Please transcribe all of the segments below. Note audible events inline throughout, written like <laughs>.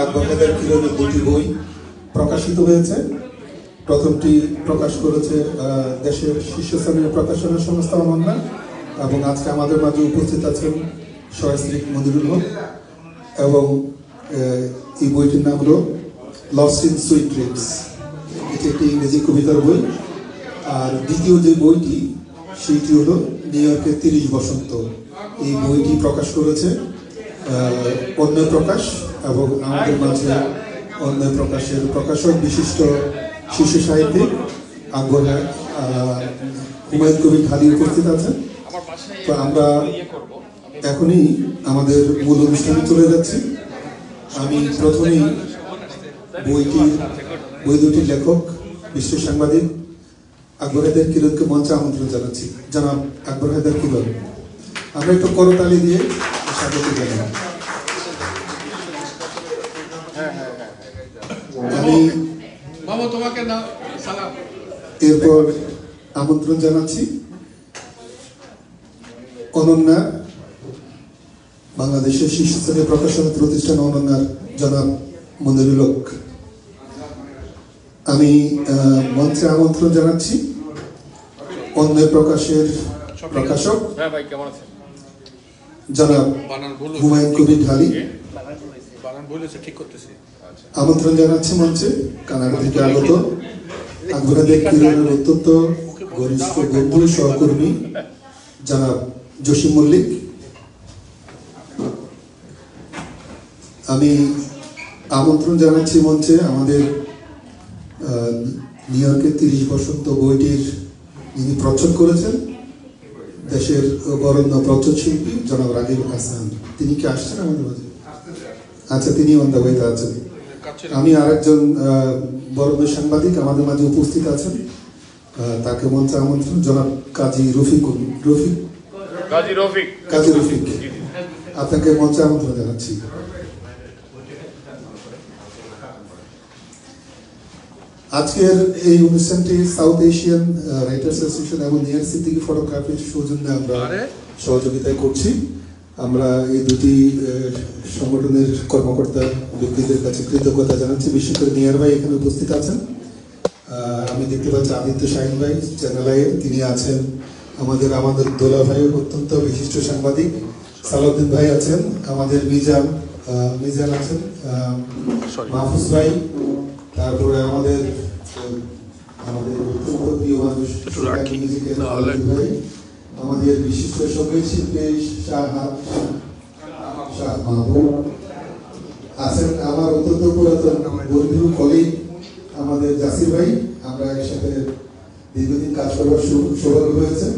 আকবর হায়দার কিরণের দুটি বই প্রকাশিত হয়েছে। প্রথমটি প্রকাশ করেছে দেশের শীর্ষস্থানীয় প্রকাশনা সংস্থা অনন্যা এবং আজকে আমাদের মাঝে উপস্থিত আছেন সহায়শ্রী মনিরুল হক এবং এই বইটির নাম হলো লস ইন সুইট ড্রিমস এটি একটি ইংরেজি কবিতার বই। আর দ্বিতীয় যে বইটি, সেইটি হলো নিউ ইয়র্কের তিরিশ বসন্ত। এই বইটি প্রকাশ করেছে অন্য প্রকাশ এবং আমাদের মাঝে অন্য প্রকাশের প্রকাশক বিশিষ্ট শিশু সাহিত্যিক আহ, হুমায়ুন কবির খালি উপস্থিত আছেন। তো আমরা এখনই আমাদের মূল অনুষ্ঠানে চলে যাচ্ছি। আমি প্রথমেই বইটির বই দুটির লেখক বিশ্ব সাংবাদিক আকবর হায়দার কিরণকে মঞ্চে আমন্ত্রণ জানাচ্ছি। জানাব আকবর হায়দার কিরণ আমরা একটু করতালি দিয়ে স্বাগত জানাই। আমি বাবু তোমাকে সালাম। এরপর আমন্ত্রণ জানাচ্ছি। অনন্যা বাংলাদেশের শীর্ষস্থানীয় প্রকাশনা প্রতিষ্ঠান অনন্যার জনাব মনিরুল হক। আমি আহ, মঞ্চে আমন্ত্রণ জানাচ্ছি। অন্যের প্রকাশের প্রকাশক হ্যাঁ ভাই কেমন আছেন? জনাব বানান হুমায়ুন কবির ঢালি। ঠিক করতেছি। আমন্ত্রণ জানাচ্ছি মঞ্চে। কানাডা থেকে আগত আগ্রাদের কিরণের অত্যন্ত ঘনিষ্ঠ বন্ধু সহকর্মী জনাব জসিম মল্লিক। আমি আমন্ত্রণ জানাচ্ছি মঞ্চে আমাদের নিউ ইয়র্কের তিরিশ বসন্ত বইটির যিনি প্রচ্ছদ করেছেন, দেশের বরণ্য প্রচ্ছদ শিল্পী জনাব রাগিব হাসান। তিনি কি আসছেন আমাদের মাঝে? আচ্ছা তিনি অন দ্য ওয়েতে আছেন। আমি আরেকজন বড় সাংবাদিক আমাদের মাঝে উপস্থিত আছেন। তাকে মঞ্চে আমন্ত্রণ জনাব কাজী রফিক রফিক? গাজী রফিক। কাজী রফিক। আপনাকে মঞ্চে আমন্ত্রণ জানাচ্ছি। আজকের এই অনুষ্ঠানটি সাউথ এশিয়ান রাইটার্স অ্যাসোসিয়েশন এবং নিয়ার সিদ্দিকি ফটোগ্রাফির সৌজন্যে আমরা সহযোগিতায় করছি। আমরা এই দুটি সংগঠনের কর্মকর্তা ব্যক্তিদের কাছে কৃতজ্ঞতা জানাচ্ছি। বিশেষ করে নিয়ার ভাই এখানে উপস্থিত আছেন। আমি দেখতে পাচ্ছি আদিত্য শাহিন ভাই চ্যানেলাইয়ের তিনি আছেন আমাদের আমাদের দোলা ভাই অত্যন্ত বিশিষ্ট সাংবাদিক। সালাউদ্দিন ভাই আছেন আমাদের মিজান মিজান আছেন. মাহফুজ ভাই তারপরে আমাদের আমাদের অত্যন্ত প্রিয় মানুষ ভাই। আমাদের বিশিষ্ট সংগীত শিল্পী শাহ শাহ মাহবুব আছেন, আমার অত্যন্ত পুরাতন বন্ধু কলিগ আমাদের জাসির ভাই। আমরা একসাথে দীর্ঘদিন কাজ করবার সৌ- সৌভাগ্য হয়েছে।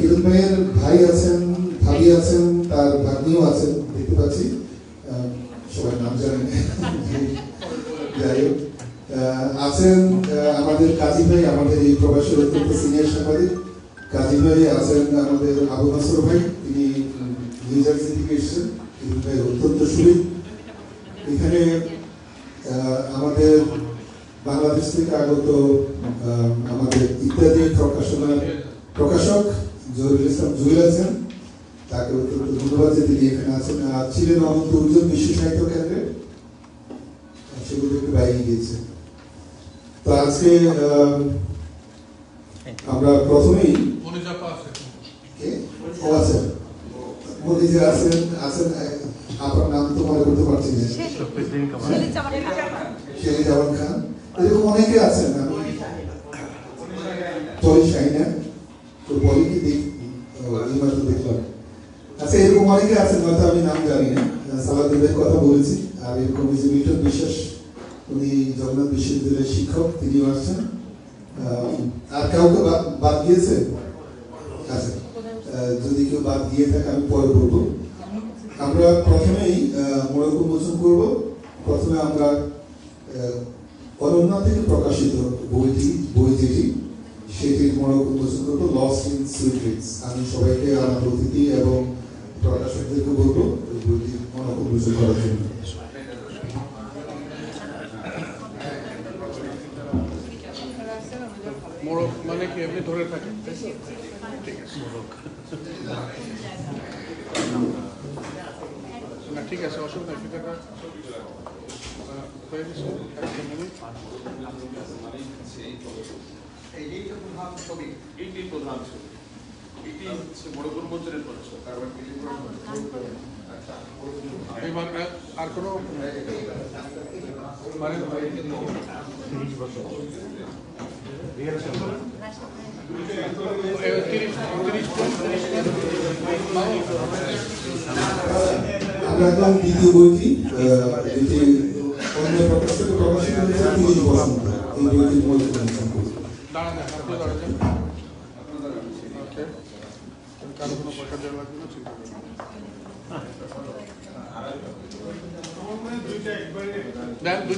কিরণ ভাইয়ের ভাই আছেন, ভাবি আছেন, তার ভাগ্নিও আছেন, দেখতে পাচ্ছি। সবাই নাম জানেন। যাই হোক আছেন আমাদের কাজী ভাই, আমাদের এই প্রবাসের অত্যন্ত সিনিয়র সাংবাদিক। ভাই আছেন আমাদের আবু নাসর ভাই, তিনি নিউ জার্সি থেকে এসেছেন। কিরণ ভাই অত্যন্ত সুবিধ এখানে আমাদের বাংলাদেশ থেকে আগত আমাদের ইত্যাদি প্রকাশনার প্রকাশক জহিরুল ইসলাম জুয়েল আছেন। তাকে অত্যন্ত ধন্যবাদ যে তিনি এখানে আছেন। আর ছিলেন অনন্ত উজ্জ্বল বিশ্ব সাহিত্য কেন্দ্রে সেগুলো একটু বাইরে গিয়েছে। তো আজকে আমরা প্রথমেই? ও আছেন আছেন আছেন আপনার নাম তো মনে করতে পারছি না। জামান খান। এরকম অনেকে আছেন আমি শাহিনা। তো বলি কি দেখলাম। আচ্ছা এরকম অনেকে আছেন হয়তো আমি নাম জানি না। সালাদিনের কথা বলেছি। আর এরকম যে বিশ্বাস উনি জগন্নাথ বিশ্ববিদ্যালয়ের শিক্ষক তিনিও আসছেন। আর কাউকে বাদ দিয়েছে? আচ্ছা যদি কেউ বাদ দিয়ে থাকে, আমি পরে বলব। আমরা প্রথমেই মোড়ক উন্মোচন করব। প্রথমে আমরা অনন্যা থেকে প্রকাশিত বইটি বই যেটি সেটির মোড়ক উন্মোচন করব লস্ট ইন সুইট আমি সবাইকে আমার অতিথি এবং প্রকাশকদেরকে বলব, এই বইটির মোড়ক উন্মোচন করার জন্য মোড়ক মানে কি এমনি ধরে থাকে তাই তো? ঠিক আছে না ঠিক আছে অসুবিধা ফিতাটা হয়ে গেছে এইটাই প্রধান ছবি এইটি প্রধান ছবি এটি হচ্ছে বড় উন্মোচনের পর ছবি। তারপর আচ্ছা এবার আর- কোনো মানে তিরিশ এখন দ্বিতীয় বইটি যেটি অন্য প্রকাশকে প্রকাশিত হয়েছে তিরিশ বসন্ত এই বইটির মধ্যে দেওয়া লাগবে না?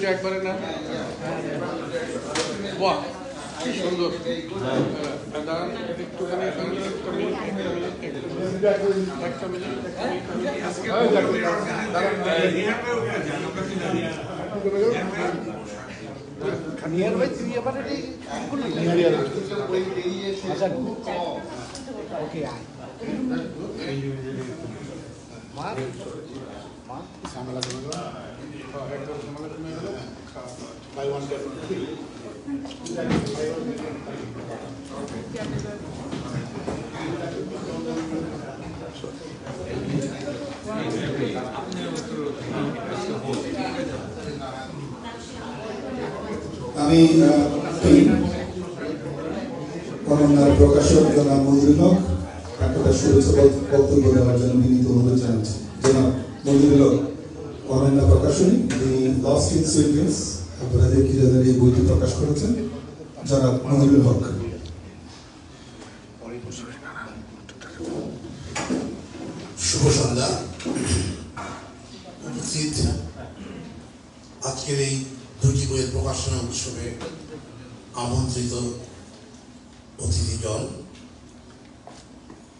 একবারে না? বাহ। কি সুন্দর নিয়ার বাই তুই আবার ওকে আয় মা মা ঝামেলা গেট আমি অনন্যার প্রকাশক জনাব মঞ্জুর হক একটা শুভেচ্ছা বক- বক্তব্য দেওয়ার জন্য বিনীত অনুরোধ জানাচ্ছি। জনাব Manzur Haque, Ananya Prakashani, the lost in sweet আপনাদের কিরাদের এই বইটি প্রকাশ করেছেন? জনাব মঞ্জুর হক। শুভ সন্ধ্যা। উপস্থিত আজকের এই দুটি বইয়ের প্রকাশনা উৎসবে আমন্ত্রিত অতিথিগণ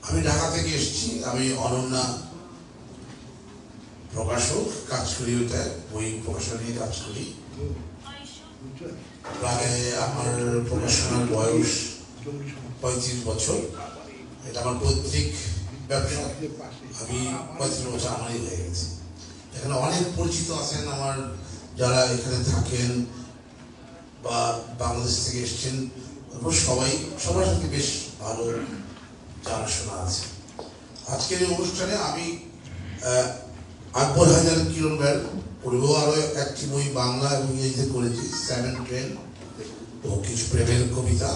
আমি ঢাকা থেকে এসেছি। আমি অনন্যা প্রকাশক, কাজ করি ওটা বই প্রকাশনা কাজ করি। প্রায় আমার প্রকাশনার বয়স পঁয়ত্রিশ বছর। এটা আমার পৈতৃক ব্যবসা। আমি পঁয়ত্রিশ বছর আমারই হয়ে গেছে। এখানে অনেক পরিচিত আছেন আমার যারা এখানে থাকেন বা বাংলাদেশ থেকে এসছেন। সবাই, সবার সাথে বেশ ভালো জানাশোনা আছে। আজকের এই অনুষ্ঠানে আমি আকবর হাজার কিরণ ভাইয়ের পূর্বেও আরও একটি বই বাংলা এবং ইংরেজিতে করেছি সেভেন ট্রেন ও কিছু প্রেমের কবিতা।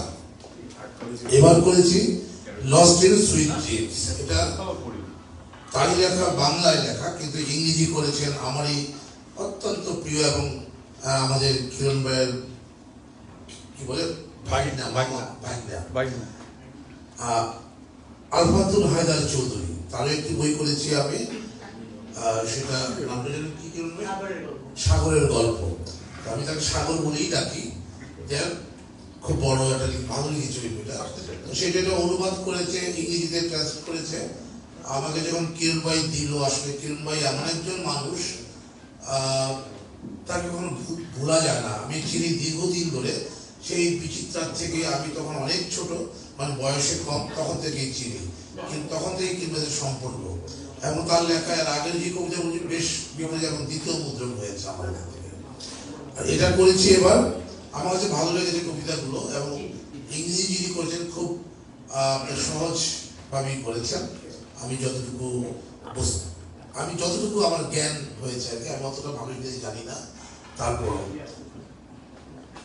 এবার করেছি লস্ট ইন সুইট ড্রিমস এটা তারই লেখা বাংলায় লেখা কিন্তু ইংরেজি করেছেন আমারই অত্যন্ত প্রিয় এবং আমাদের কিরণ ভাইয়ের কি বলে? ভাগনা ভাগনা। ভাগনা। আলফাতুল হায়দার চৌধুরী তারও একটি বই করেছি আমি। সেটা নামটা যেন কি? সাগরের গল্প। আমি তাকে সাগর বলেই ডাকি। যে খুব বড় একটা লি- ভালো লিখেছে বইটা সেটা অনুবাদ করেছে ইংরেজিতে ট্রান্সলেট করেছে আমাকে যখন কিরণ ভাই দিল আসলে কিরণ ভাই এমন একজন মানুষ আহ, তাকে কখনো ভোলা যায় না। আমি চিনি দীর্ঘদিন ধরে সেই বিচিত্রার থেকে আমি তখন অনেক ছোট মানে বয়সে কম তখন থেকেই চিনি। কিন্তু তখন থেকেই কিন্তু সম্পর্ক। এবং তার লেখা এর আগের যে কবিতা বলছি বেশ বিভিন্ন এখন দ্বিতীয় মুদ্রণ হয়েছে আমার থেকে। আর এটা করেছি এবার আমার কাছে ভালো লেগেছে কবিতাগুলো এবং ইংরেজি যিনি করেছেন খুব আহ, সহজভাবেই করেছেন। আমি যতটুকু আমি যতটুকু আমার জ্ঞান হয়েছে আর কি, আমি অতটা ভালো ইংরেজি জানি না। তারপর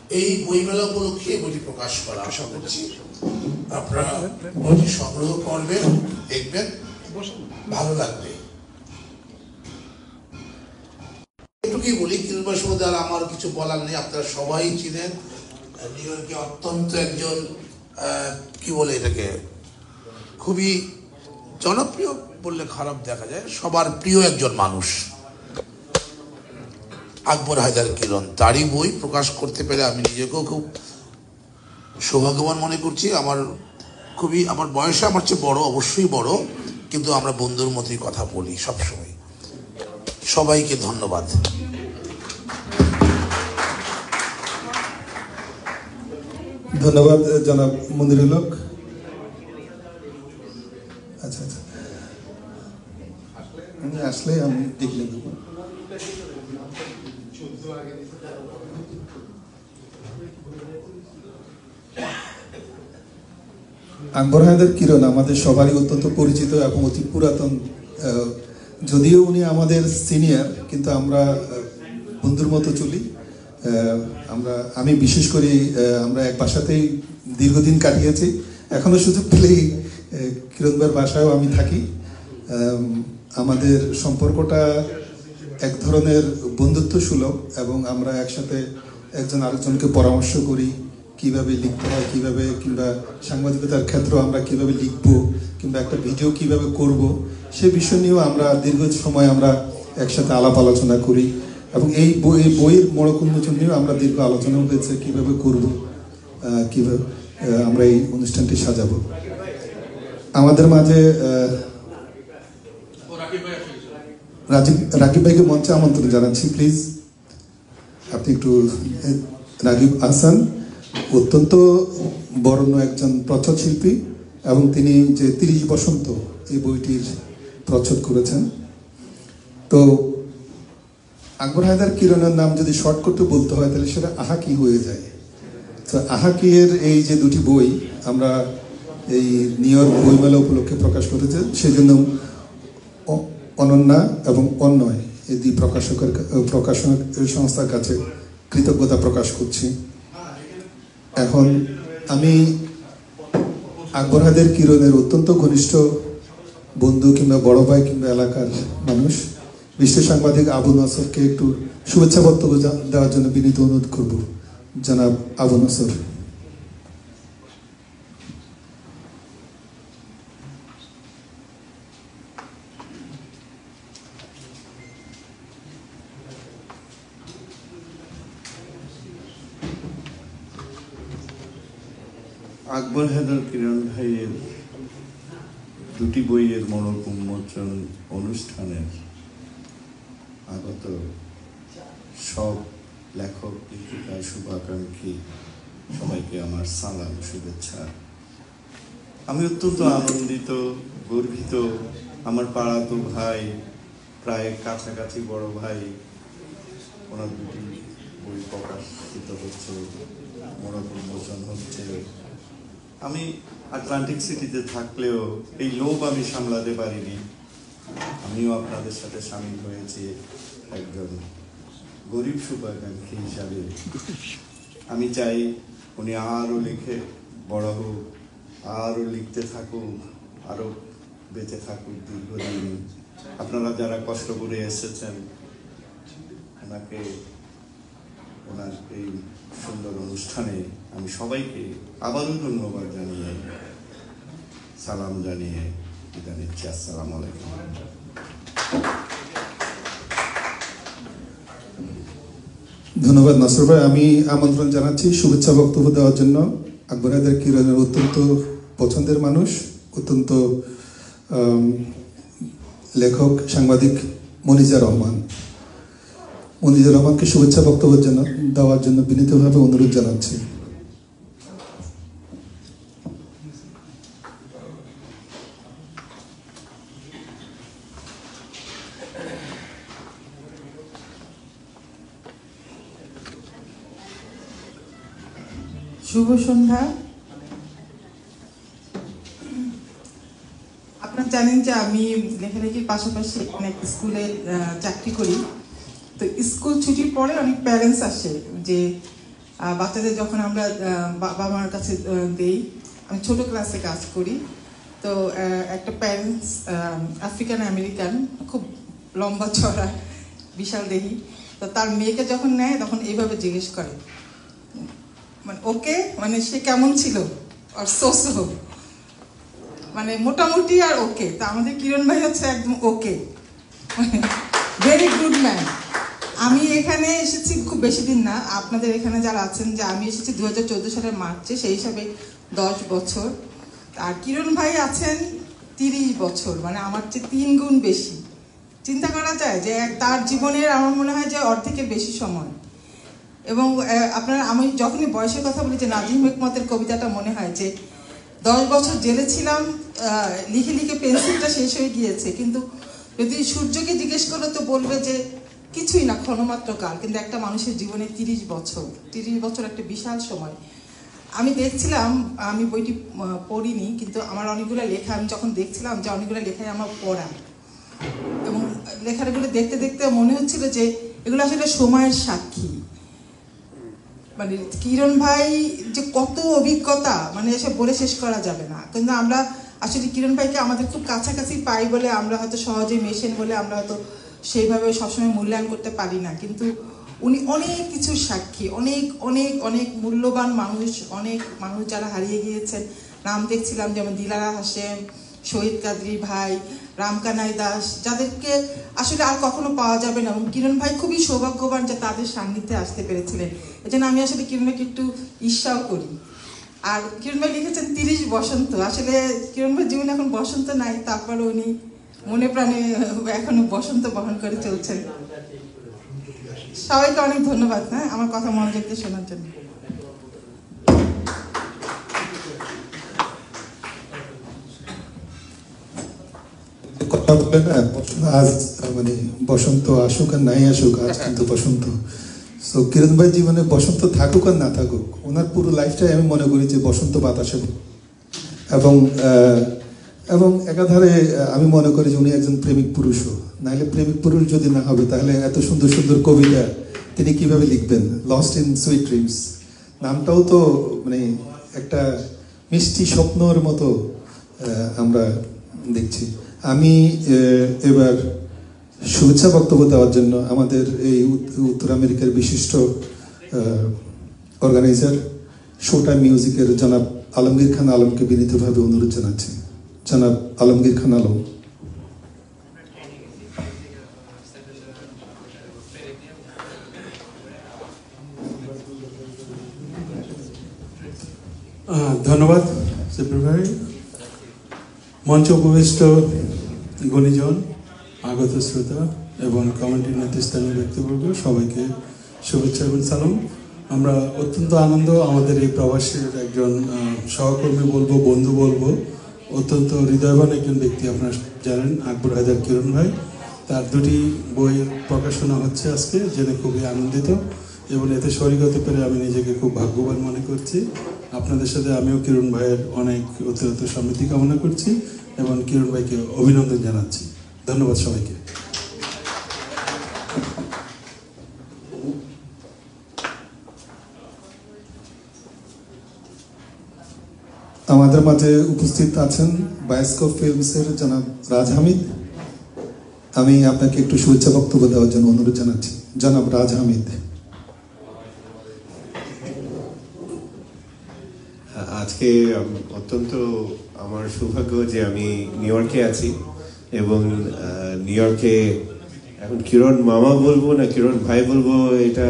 এই বইমেলা উপলক্ষে বইটি প্রকাশ করা আশা করছি আপনারা বইটি সংগ্রহ করবেন দেখবেন। ভালো লাগবে। এটুকুই বলি সম্বন্ধে আর আমার কিছু বলার নেই, আপনারা সবাই চিনেন। নিউ ইয়র্কে অত্যন্ত একজন কি বলে এটাকে, খুবই জনপ্রিয় বললে খারাপ দেখা যায়, সবার প্রিয় একজন মানুষ। আকবর হায়দার কিরণ, তারই বই প্রকাশ করতে পেরে আমি নিজেকেও খুব সৌভাগ্যবান মনে করছি। আমার খুবই, আমার বয়সে আমার চেয়ে বড়, অবশ্যই বড়। কিন্তু আমরা বন্ধুর মতোই কথা বলি সবসময়। সবাইকে ধন্যবাদ। ধন্যবাদ, জনাব লোক আচ্ছা আচ্ছা। আসলে আমি দেখলে আকবর কিরণ আমাদের সবারই অত্যন্ত পরিচিত এবং অতি পুরাতন যদিও উনি আমাদের সিনিয়র কিন্তু আমরা বন্ধুর মতো চলি। আমরা, আমি বিশেষ করে আমরা এক বাসাতেই দীর্ঘদিন কাটিয়েছি। এখনও সুযোগ পেলেই কিরণবার বাসায়ও আমি থাকি। আমাদের সম্পর্কটা এক ধরনের বন্ধুত্ব সুলভ এবং আমরা একসাথে একজন আরেকজনকে পরামর্শ করি। কীভাবে লিখতে হয় কীভাবে কিংবা সাংবাদিকতার ক্ষেত্রে আমরা কীভাবে লিখব কিংবা একটা ভিডিও কীভাবে করব সে বিষয় নিয়েও আমরা দীর্ঘ সময় আমরা একসাথে আলাপ আলোচনা করি এবং এই বই এই বইয়ের মোড়ক উন্মোচন নিয়েও আমরা দীর্ঘ আলোচনা হয়েছে কীভাবে করব কীভাবে আমরা এই অনুষ্ঠানটি সাজাবো। আমাদের মাঝে রাকিব রাজীব রাকিব ভাইকে মঞ্চে আমন্ত্রণ জানাচ্ছি প্লিজ। আপনি একটু এ, রাগিব আহসান। অত্যন্ত বরণ্য একজন প্রচ্ছদ শিল্পী এবং তিনি যে তিরিশ বসন্ত এই বইটির প্রচ্ছদ করেছেন। তো আকবর হায়দার কিরণের নাম যদি শর্ট করতে বলতে হয়, তাহলে সেটা আহাকি হয়ে যায়? তো আহাকিয়ের এই যে দুটি বই আমরা এই নিউ ইয়র্ক বইমেলা উপলক্ষে প্রকাশ করেছে, সেজন্য অনন্যা এবং অন্যয় এই দুই প্রকাশকের প্রকাশক সংস্থার কাছে কৃতজ্ঞতা প্রকাশ করছি। এখন আমি আকবর হাদের কিরণের অত্যন্ত ঘনিষ্ঠ বন্ধু কিংবা বড় ভাই কিংবা এলাকার মানুষ বিশ্ব সাংবাদিক আবু নসরকে একটু শুভেচ্ছা বক্তব্য দেওয়ার জন্য বিনীত অনুরোধ করব। জনাব আবু নসর। আকবর হেদার কিরণ ভাইয়ের দুটি বইয়ের মনোক উন্মোচন অনুষ্ঠানের আগত সব লেখক, লেখিকা, শুভাকাঙ্ক্ষী সবাইকে আমার সালাম, শুভেচ্ছা। আমি অত্যন্ত আনন্দিত, গর্বিত। আমার পাড়াতো ভাই, প্রায় কাছাকাছি বড় ভাই, ওনার দুটি বই প্রকাশিত হচ্ছে মোড়ক উন্মোচন হচ্ছে। আমি আটলান্টিক সিটিতে থাকলেও এই লোভ আমি সামলাতে পারিনি। আমিও আপনাদের সাথে সামিল হয়েছি একজন গরিব শুভাকাঙ্ক্ষী হিসাবে। আমি চাই উনি আরও লিখে বড় হোক, আরও লিখতে থাকুক, আরও বেঁচে থাকুক দীর্ঘদিন। আপনারা যারা কষ্ট করে এসেছেন, ওনাকে, ওনার এই সুন্দর অনুষ্ঠানে আমি সবাইকে আবারও ধন্যবাদ জানিয়ে, সালাম জানিয়ে বিদায় নিচ্ছি। আসসালামু আলাইকুম। ধন্যবাদ নাসর ভাই। আমি আমন্ত্রণ জানাচ্ছি শুভেচ্ছা বক্তব্য দেওয়ার জন্য। আকবর হায়দার কিরণের অত্যন্ত পছন্দের মানুষ, অত্যন্ত লেখক, সাংবাদিক মনিজা রহমান। মনিজা রহমানকে শুভেচ্ছা বক্তব্য জন্য, দেওয়ার জন্য বিনীতভাবে অনুরোধ জানাচ্ছি। শুভ সন্ধ্যা। আপনারা জানেন যে আমি লেখালেখির পাশাপাশি অনেক স্কুলে চাকরি করি। তো স্কুল ছুটির পরে অনেক প্যারেন্টস আসে যে বাচ্চাদের যখন আমরা বাবা মার কাছে দেই, আমি ছোট ক্লাসে কাজ করি। তো একটা প্যারেন্টস আফ্রিকান আমেরিকান খুব লম্বা চড়া, বিশাল দেহি। তো তার মেয়েকে যখন নেয়, তখন এইভাবে জিজ্ঞেস করে মানে ওকে মানে সে কেমন ছিল? আর সোসো মানে মোটামুটি আর ওকে। তা আমাদের কিরণ ভাই হচ্ছে একদম ওকে। ভেরি গুড ম্যান আমি এখানে এসেছি খুব বেশি দিন না। আপনাদের এখানে যারা আছেন যে আমি এসেছি দু হাজার চোদ্দ সালের মার্চে, সেই হিসাবে দশ বছর। আর কিরণ ভাই আছেন তিরিশ বছর। মানে আমার চেয়ে তিন গুণ বেশি। চিন্তা করা যায় যে তার জীবনের আমার মনে হয় যে অর্ধেকের বেশি সময়। এবং আপনারা, আমি যখনই বয়সের কথা বলি যে নাজিম হেকমতের কবিতাটা মনে হয় যে, দশ বছর জেলে ছিলাম লিখে লিখে পেন্সিলটা শেষ হয়ে গিয়েছে, কিন্তু যদি সূর্যকে জিজ্ঞেস করো তো বলবে যে, কিছুই না, ক্ষণমাত্র কাল, কিন্তু একটা মানুষের জীবনে তিরিশ বছর তিরিশ বছর একটা বিশাল সময়। আমি দেখছিলাম, আমি বইটি পড়িনি, কিন্তু আমার অনেকগুলো লেখা, আমি যখন দেখছিলাম যে অনেকগুলো লেখাই আমার পড়া। এবং লেখাগুলো দেখতে দেখতে মনে হচ্ছিল যে, এগুলো আসলে সময়ের সাক্ষী। মানে কিরণ ভাই যে কত অভিজ্ঞতা মানে এসে বলে শেষ করা যাবে না। কিন্তু আমরা আসলে কিরণ ভাইকে আমাদের খুব কাছাকাছি পাই বলে আমরা হয়তো সহজে মেশেন বলে আমরা হয়তো সেইভাবে সবসময় মূল্যায়ন করতে পারি না। কিন্তু উনি অনেক কিছুর সাক্ষী, অনেক অনেক অনেক মূল্যবান মানুষ, অনেক মানুষ যারা হারিয়ে গিয়েছেন। নাম দেখছিলাম যেমন দিলারা হাসেম শহীদ কাদরি ভাই, রামকানাই দাস, যাদেরকে আসলে আর কখনো পাওয়া যাবে না এবং কিরণ ভাই খুবই সৌভাগ্যবান যে তাদের সান্নিধ্যে আসতে পেরেছিলেন। এজন্য আমি আসলে কিরণ ভাইকে একটু ঈর্ষাও করি। আর কিরণ ভাই লিখেছেন তিরিশ বসন্ত। আসলে কিরণ ভাই জীবনে এখন বসন্ত নাই তারপরে উনি মনে প্রাণে এখনও বসন্ত বহন করে চলছেন। সবাইকে অনেক ধন্যবাদ হ্যাঁ? আমার কথা মনোযোগ দিয়ে শোনার জন্য। কথা বলে না, আজ মানে বসন্ত আসুক আর নাই আসুক, আজ কিন্তু বসন্ত। সো কিরণ বসন্ত থাকুক আর না থাকুক, ওনার পুরো লাইফটাই আমি মনে করি যে বসন্ত বাতাসে। এবং এবং একাধারে আমি মনে করি যে উনি একজন প্রেমিক পুরুষও। নাহলে প্রেমিক পুরুষ যদি না হবে, তাহলে এত সুন্দর সুন্দর কবিতা তিনি কীভাবে লিখবেন? লস্ট ইন সুইট ড্রিমস নামটাও তো মানে একটা মিষ্টি স্বপ্নর মতো আমরা দেখছি। আমি এবার শুভেচ্ছা বক্তব্য দেওয়ার জন্য আমাদের এই উত্তর আমেরিকার বিশিষ্ট অর্গানাইজার শোটা মিউজিকের জনাব আলমগীর খান আলমকে বিনীতভাবে অনুরোধ জানাচ্ছি। জনাব আলমগীর খান আলম। ধন্যবাদ মঞ্চ উপবিষ্ট গণিজন, আগত শ্রোতা এবং কমিটির নেতৃস্থানীয় ব্যক্তিবর্গ, সবাইকে শুভেচ্ছা এবং সালাম। আমরা অত্যন্ত আনন্দ, আমাদের এই প্রবাসীর একজন সহকর্মী বলব, বন্ধু বলব, অত্যন্ত হৃদয়বান একজন ব্যক্তি আপনারা জানেন, আকবর হায়দার কিরণ ভাই। তার দুটি বইয়ের প্রকাশনা হচ্ছে আজকে, জেনে খুবই আনন্দিত এবং এতে শরিক হতে পেরে আমি নিজেকে খুব ভাগ্যবান মনে করছি। আপনাদের সাথে আমিও কিরণ ভাইয়ের অনেক অতিরিক্ত সমৃদ্ধি কামনা করছি। এবং কিরণ ভাইকে অভিনন্দন জানাচ্ছি। ধন্যবাদ সবাইকে। আমাদের মাঝে উপস্থিত আছেন বায়োস্কোপ ফিল্মসের জনাব রাজ হামিদ। আমি আপনাকে একটু শুভেচ্ছা বক্তব্য দেওয়ার জন্য অনুরোধ জানাচ্ছি। জনাব রাজ হামিদ। আজকে অত্যন্ত আমার সৌভাগ্য যে আমি নিউ ইয়র্কে আছি এবং নিউ ইয়র্কে এখন কিরণ মামা বলব না কিরণ ভাই বলব এটা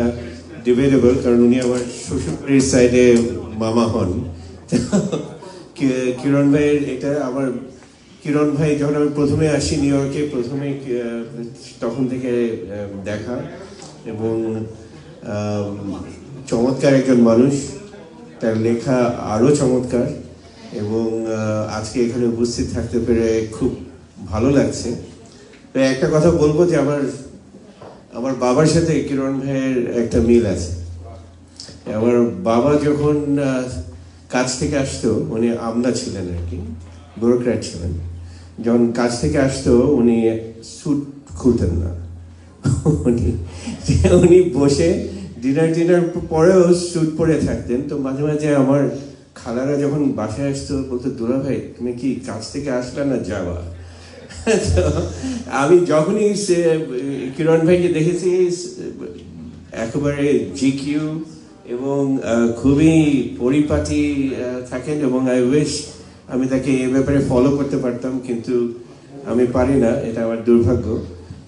ডিবেটেবল কারণ উনি আমার শ্বশুরবাড়ির সাইডে মামা হন। কিরণ ভাইয়ের এটা আমার, কিরণ ভাই যখন আমি প্রথমে আসি নিউ ইয়র্কে প্রথমে তখন থেকে দেখা এবং চমৎকার একজন মানুষ। তার লেখা আরও চমৎকার। এবং আজকে এখানে উপস্থিত থাকতে পেরে খুব ভালো লাগছে। তো একটা কথা বলব যে আমার আমার বাবার সাথে কিরণ ভাইয়ের একটা মিল আছে। আমার বাবা যখন কাজ থেকে আসতো, উনি আমলা ছিলেন আর কি, ব্যুরোক্র্যাট ছিলেন। যখন কাজ থেকে আসতো, উনি স্যুট খুলতেন না। উনি উনি বসে ডিনার ডিনার পরেও স্যুট পরে থাকতেন। তো মাঝে মাঝে আমার খালারা যখন বাসায় আসতো বলতো দুলা ভাই তুমি কি কাজ থেকে আসলে না যাওয়া? <laughs> আমি যখনই সে কিরণ ভাইকে দেখেছি একেবারে জিকিউ এবং খুবই পরিপাটি থাকেন এবং আই উইশ আমি তাকে এ ব্যাপারে ফলো করতে পারতাম কিন্তু আমি পারি না এটা আমার দুর্ভাগ্য।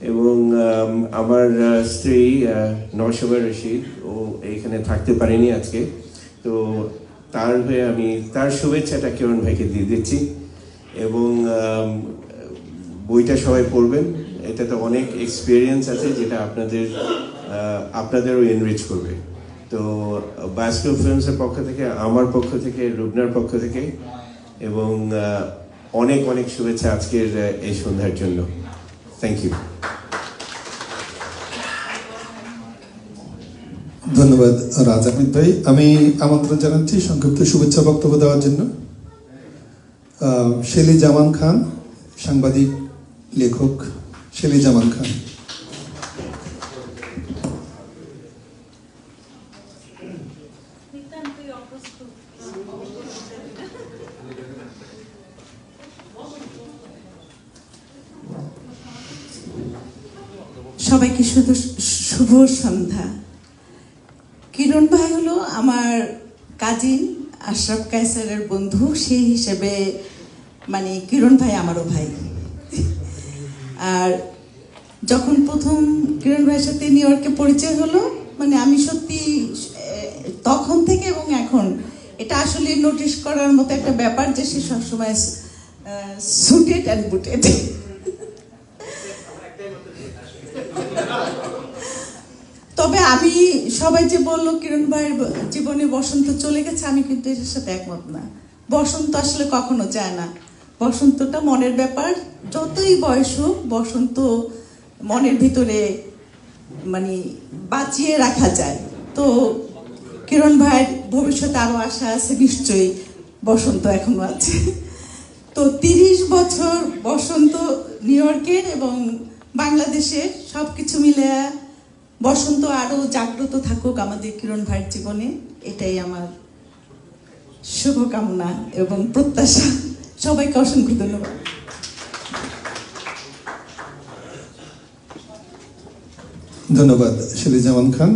এবং আমার স্ত্রী আহ, নওশাবা রশিদ ও এইখানে থাকতে পারেনি আজকে। তো তার হয়ে আমি, তার শুভেচ্ছাটা কিরণ ভাইকে দিয়ে দিচ্ছি। এবং বইটা সবাই পড়বেন। এটাতে অনেক এক্সপিরিয়েন্স আছে যেটা আপনাদের আপনাদেরও এনরিচ করবে। তো বায়োস্কোপ ফিল্মসের পক্ষ থেকে, আমার পক্ষ থেকে, রুবনার পক্ষ থেকে, এবং অনেক অনেক শুভেচ্ছা আজকের এই সন্ধ্যার জন্য। থ্যাংক ইউ ধন্যবাদ, রাজ। আহমেদ ভাই আমি আমন্ত্রণ জানাচ্ছি সংক্ষিপ্ত শুভেচ্ছা বক্তব্য দেওয়ার জন্য। শেলি জামান খান, সাংবাদিক, লেখক শেলি জামান খান। সবাইকে শুধু শুভ সন্ধ্যা। কিরণ ভাই হলো আমার কাজিন আশরাফ কায়সারের বন্ধু। সেই হিসেবে মানে কিরণ ভাই আমারও ভাই। আর যখন প্রথম কিরণ ভাইয়ের সাথে নিউ ইয়র্কে পরিচয় হলো মানে আমি সত্যি, তখন থেকে এবং এখন, এটা আসলে নোটিশ করার মতো একটা ব্যাপার যে সে সবসময় সুটেড অ্যান্ড বুটেড তবে আমি সবাই যে বলল, কিরণ ভাইয়ের জীবনে বসন্ত চলে গেছে, আমি কিন্তু এটার সাথে একমত না। বসন্ত আসলে কখনো যায় না। বসন্তটা মনের ব্যাপার। যতই বয়স হোক, বসন্ত মনের ভিতরে মানে বাঁচিয়ে রাখা যায়। তো কিরণ ভাইয়ের ভবিষ্যতে আরও আশা আছে, নিশ্চয়ই বসন্ত এখনও আছে। তো তিরিশ বছর বসন্ত, নিউ ইয়র্কের এবং বাংলাদেশের সব কিছু মিলে বসন্ত আরও জাগ্রত থাকুক আমাদের কিরণ ভাইয়ের জীবনে এটাই আমার শুভকামনা এবং প্রত্যাশা। সবাইকে অসংখ্য ধন্যবাদ। ধন্যবাদ শেলি জামান খান।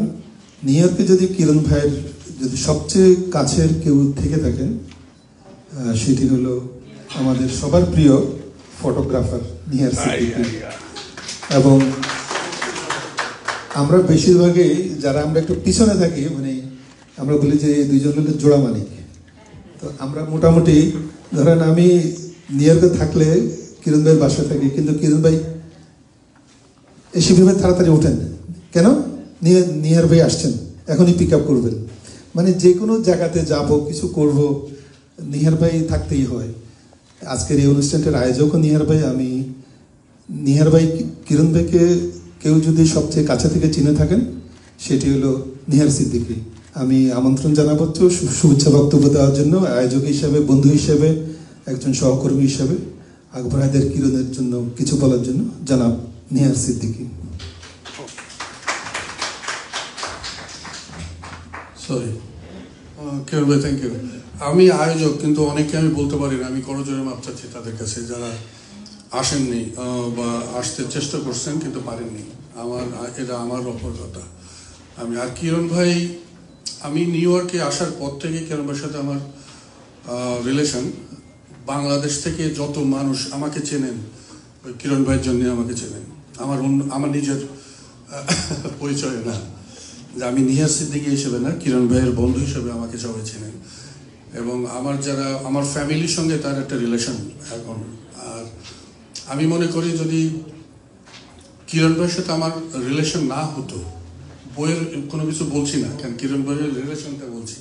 নিউ ইয়র্কে যদি কিরণ ভাইয়ের যদি সবচেয়ে কাছের কেউ থেকে থাকেন সেটি হলো আমাদের সবার প্রিয় ফটোগ্রাফার নিহার সিদ্দিকী। এবং আমরা বেশিরভাগই যারা আমরা একটু পিছনে থাকি মানে আমরা বলি যে দুইজন হলো জোড়া মানিক তো আমরা মোটামুটি, ধরেন আমি নিউ থাকলে কিরণ ভাইয়ের বাসায় থাকি, কিন্তু কিরণ ভাই এসে ভেবে তাড়াতাড়ি ওঠেন কেন? নিয়ে নিয়ার ভাই আসছেন, এখনই পিক আপ করবেন। মানে যে কোনো জায়গাতে যাব, কিছু করব নিহার ভাই থাকতেই হয়। আজকের এই অনুষ্ঠানটার আয়োজকও নিহার ভাই, আমি নিহার ভাই, কিরণ ভাইকে কেউ যদি সবচেয়ে কাছে থেকে চিনে থাকেন, সেটি হলো নিহার সিদ্দিকী। আমি আমন্ত্রণ জানাব শুভেচ্ছা বক্তব্য দেওয়ার জন্য। আয়োজক হিসাবে, বন্ধু হিসেবে, একজন সহকর্মী হিসাবে, আকবর হায়দের কিরণের জন্য কিছু বলার জন্য জানাব Nihar Siddiqui. Sorry thank you আমি আয়োজক, কিন্তু অনেককে আমি বলতে পারি না। আমি করজোরে মাপ চাচ্ছি তাদের কাছে, যারা আসেননি বা আসতে চেষ্টা করছেন কিন্তু পারেননি। আমার, এটা আমার অপরগতা আমি আর কিরণ ভাই, আমি নিউ ইয়র্কে আসার পর থেকে কিরণ ভাইয়ের সাথে আমার রিলেশন বাংলাদেশ থেকে যত মানুষ আমাকে চেনেন ওই কিরণ ভাইয়ের জন্য আমাকে চেনেন। আমার অন্য, আমার নিজের পরিচয় না। যে আমি নিহার সিদ্দিকী হিসেবে না, কিরণ ভাইয়ের বন্ধু হিসেবে আমাকে সবাই চেনেন। এবং আমার যারা, আমার ফ্যামিলির সঙ্গে তার একটা রিলেশন এখন। আমি মনে করি যদি কিরণ ভাইয়ের সাথে আমার রিলেশন না হতো, বইয়ের কোনো কিছু বলছি না কারণ কিরণ ভাইয়ের রিলেশনটা বলছি।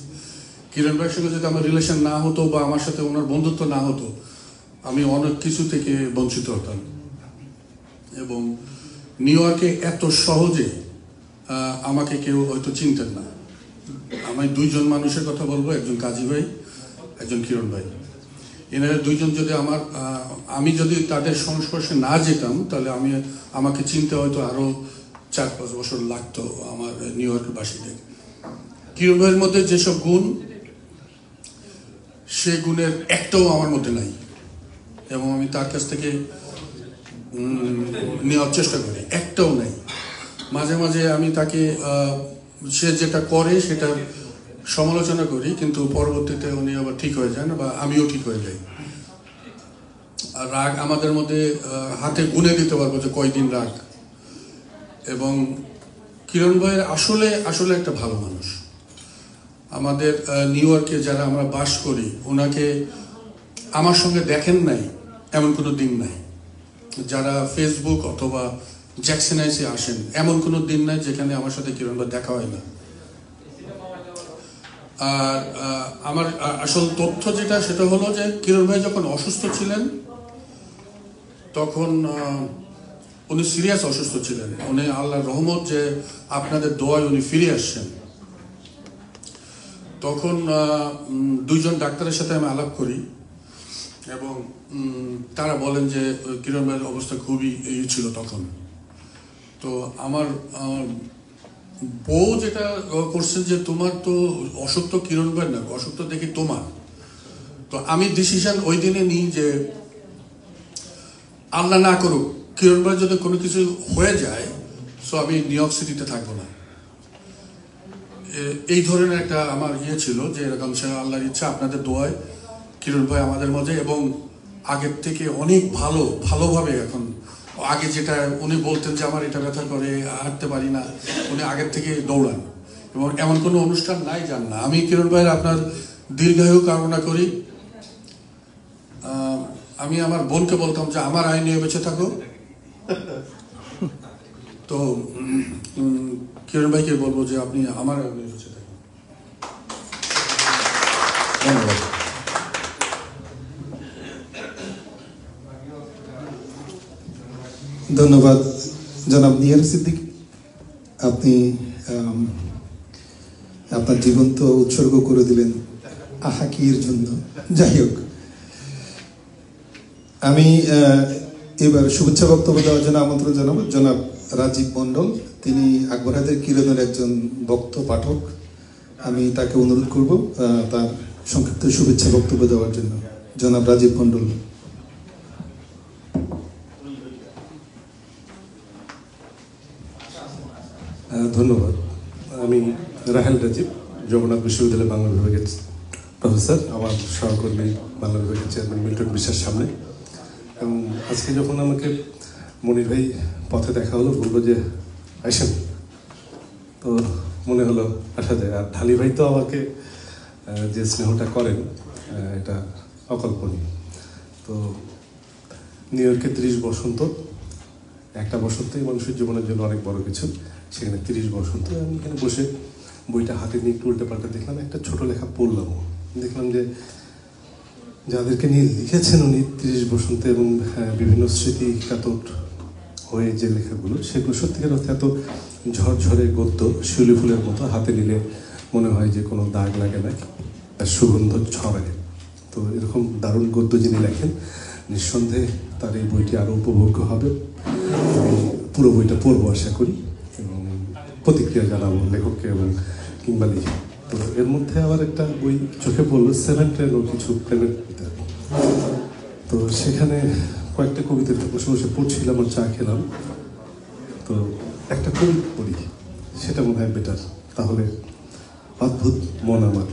কিরণ ভাইয়ের সঙ্গে যদি আমার রিলেশন না হতো বা আমার সাথে ওনার বন্ধুত্ব না হতো, আমি অনেক কিছু থেকে বঞ্চিত হতাম। এবং নিউ ইয়র্কে এত সহজে আমাকে কেউ হয়তো চিনতেন না। আমি দুইজন মানুষের কথা বলব, একজন কাজী ভাই, একজন কিরণ ভাই। এনারা দুইজন যদি আমার আমি যদি তাদের সংস্পর্শে না যেতাম, তাহলে আমি, আমাকে চিনতে হয়তো আরও চার পাঁচ বছর লাগতো আমার নিউ ইয়র্কের বাসীদের। কিরণ মধ্যে যেসব গুণ, সে গুণের একটাও আমার মধ্যে নাই। এবং আমি তার কাছ থেকে নেওয়ার চেষ্টা করি, একটাও নাই। মাঝে মাঝে আমি তাকে সে যেটা করে সেটা সমালোচনা করি, কিন্তু পরবর্তীতে উনি আবার ঠিক হয়ে যান বা আমিও ঠিক হয়ে যাই। আর রাগ আমাদের মধ্যে হাতে গুনে দিতে পারব যে কয়দিন রাগ। এবং কিরণ ভাইয়ের আসলে আসলে একটা ভালো মানুষ। আমাদের নিউ ইয়র্কে যারা আমরা বাস করি, ওনাকে আমার সঙ্গে দেখেন নাই, এমন কোনো দিন নাই। যারা ফেসবুক অথবা জ্যাকসিনাইসে আসেন, এমন কোনো দিন নাই যেখানে আমার সাথে কিরণ ভাই দেখা হয় না। আর আমার আসল তথ্য যেটা, সেটা হলো যে কিরণ ভাই যখন অসুস্থ ছিলেন, তখন উনি সিরিয়াস অসুস্থ ছিলেন। উনি আল্লাহর রহমত যে আপনাদের দোয়ায় উনি ফিরে আসছেন। তখন দুইজন ডাক্তারের সাথে আমি আলাপ করি এবং তারা বলেন যে, কিরণ ভাইয়ের অবস্থা খুবই এই ছিল তখন। তো আমার বউ যেটা করছে যে তোমার তো অসুখ তো কিরণ ভাই না, অসুখ তো দেখি তোমার। তো আমি ডিসিশন ওই দিনে নিই যে আল্লাহ না করুক, কিরণ ভাই যদি কোনো কিছু হয়ে যায় সো আমি নিউ ইয়র্ক সিটিতে থাকব না। এই ধরনের একটা আমার ইয়ে ছিল যে এরকম সে আল্লাহর ইচ্ছা, আপনাদের দোয়ায় কিরণ ভাই আমাদের মাঝে এবং আগের থেকে অনেক ভালো, ভালোভাবে এখন আগে যেটা উনি বলতেন যে আমার এটা ব্যথা করে, হাঁটতে পারি না, উনি আগের থেকে দৌড়ান। এবং এমন কোনো অনুষ্ঠান নাই যান না আমি কিরণ ভাইয়ের আপনার দীর্ঘায়ু কামনা করি। আমি আমার বোনকে বলতাম যে আমার আয় নিয়ে বেঁচে থাকো। তো কিরণ ভাইকে বলব যে আপনি আমার আয় নিয়ে বেঁচে থাকুন। ধন্যবাদ। ধন্যবাদ, জনাব নিয়ার সিদ্দিক। আপনি আপনার জীবন তো উৎসর্গ করে দিলেন আহাকির জন্য। যাই হোক, আমি এবার শুভেচ্ছা বক্তব্য দেওয়ার জন্য আমন্ত্রণ জানাব। জনাব রাজীব মণ্ডল, তিনি আকবরাদের কিরণের একজন বক্ত পাঠক। আমি তাকে অনুরোধ করব তার সংক্ষিপ্ত শুভেচ্ছা বক্তব্য দেওয়ার জন্য। জনাব রাজীব মণ্ডল। ধন্যবাদ। আমি রাহেল রাজীব জগন্নাথ বিশ্ববিদ্যালয় বাংলা বিভাগের প্রফেসর, আমার সহকর্মী বাংলা বিভাগের চেয়ারম্যান মিল্টন বিশ্বাস সামনে। এবং আজকে যখন আমাকে মনির ভাই পথে দেখা হলো, বলল যে আসেন তো মনে হলো আসা যায়। আর ঢালি ভাই তো আমাকে যে স্নেহটা করেন এটা অকল্পনীয়। তো নিউ ইয়র্কে ত্রিশ বসন্ত, একটা বসন্তই মানুষের জীবনের জন্য অনেক বড় কিছু। সেখানে তিরিশ বসন্ত আমি এখানে বসে বইটা হাতে নিয়ে একটু উল্টে পাল্টে দেখলাম একটা ছোট লেখা পড়লাম। দেখলাম যে যাদেরকে নিয়ে লিখেছেন উনি তিরিশ বসন্তে এবং হ্যাঁ, বিভিন্ন স্মৃতি কাতর হয়ে যে লেখাগুলো সেগুলো সত্যিকার অর্থে এত ঝরঝরে গদ্য শিউলি ফুলের মতো হাতে নিলে মনে হয় যে কোনো দাগ লাগে না আর সুগন্ধ ছড়ায়। তো এরকম দারুণ গদ্য যিনি লেখেন নিঃসন্দেহে তার এই বইটি আরও উপভোগ্য হবে। পুরো বইটা পড়ব আশা করি। প্রতিক্রিয়া জানাব, লেখককে এবং কিংবা লিখে। তো এর মধ্যে আবার একটা বই চোখে পড়ল, সেভেন ট্রেন ও কিছু প্রেমের কবিতা। তো সেখানে কয়েকটা কবিতা বসে বসে পড়ছিলাম আর চা খেলাম। তো একটা কবি পড়ি, সেটা মনে হয় বেটার তাহলে অদ্ভুত মন আমার।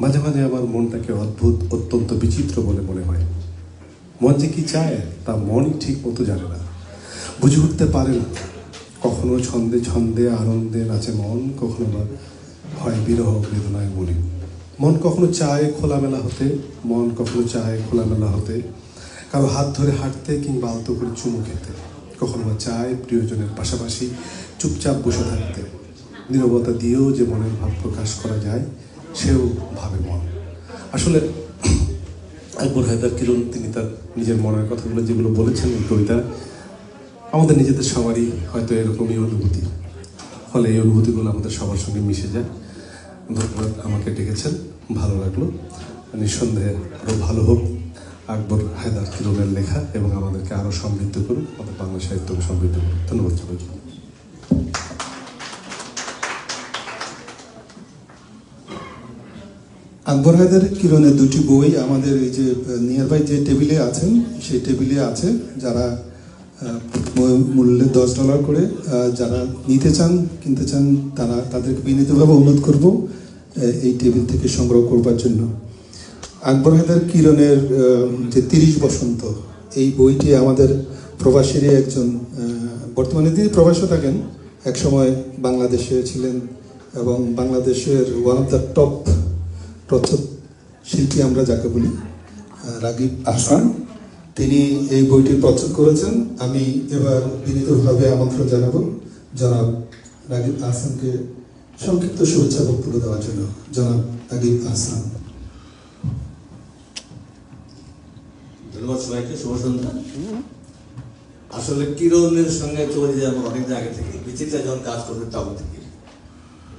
মাঝে মাঝে আমার মনটাকে অদ্ভুত, অত্যন্ত বিচিত্র বলে মনে হয়। মন যে কি চায়, তা মনই ঠিক মতো জানে না। বুঝে উঠতে পারে না। কখনো ছন্দে ছন্দে আনন্দে নাচে মন, কখনো বা হয় বিরহ বেদনায় মনে। মন কখনো চায় খোলামেলা হতে, মন কখনো চায় খোলামেলা হতে। কারও হাত ধরে হাঁটতে কিংবা আলতো করে চুমু খেতে। কখনো বা চায় প্রিয়জনের পাশাপাশি চুপচাপ বসে থাকতে। নীরবতা দিয়েও যে মনের ভাব প্রকাশ করা যায়, সেও ভাবে মন। আসলে আকবর হায়দার কিরণ তিনি তার নিজের মনের কথাগুলো যেগুলো বলেছেন কবিতা আমাদের নিজেদের সবারই হয়তো এরকমই অনুভূতি। ফলে এই অনুভূতিগুলো আমাদের সবার সঙ্গে মিশে যায়। ধন্যবাদ আমাকে ডেকেছেন। ভালো লাগল। নিঃসন্দেহে আরও ভালো হোক। আকবর হায়দার কিরণের লেখা এবং আমাদেরকে আরও সমৃদ্ধ করুন আমাদের বাংলা সাহিত্যকে সমৃদ্ধ করুন ধন্যবাদ সবাইকে। আকবর হায়দার কিরণের দুটি বই আমাদের এই যে নিয়ার বাই যে টেবিলে আছেন, সেই টেবিলে আছে। যারা মূল্যে দশ ডলার করে যারা নিতে চান, কিনতে চান, তারা তাদেরকে বিনীতভাবে অনুরোধ করব এই টেবিল থেকে সংগ্রহ করবার জন্য। আকবর হায়দার কিরণের যে তিরিশ বসন্ত, এই বইটি আমাদের প্রবাসীরই একজন বর্তমানে তিনি প্রবাসে থাকেন, একসময় বাংলাদেশে ছিলেন এবং বাংলাদেশের ওয়ান অফ দ্য টপ প্রথম শিল্পী আমরা যাকে বলি রাগিব আহসান। তিনি এই বইটি প্রচ্ছদ করেছেন। আমি এবার বিনীতভাবে আমন্ত্রণ জানাব জনাব রাগিব আহসানকে সংক্ষিপ্ত শুভেচ্ছা বক্তব্য দেওয়ার জন্য। জনাব রাগিব আহসান। ধন্যবাদ সবাইকে, শুভ আসলে কিরণের সঙ্গে চলে যায় আমার অনেক আগে থেকে। বিচিত্রা যখন কাজ করবে তখন থেকে।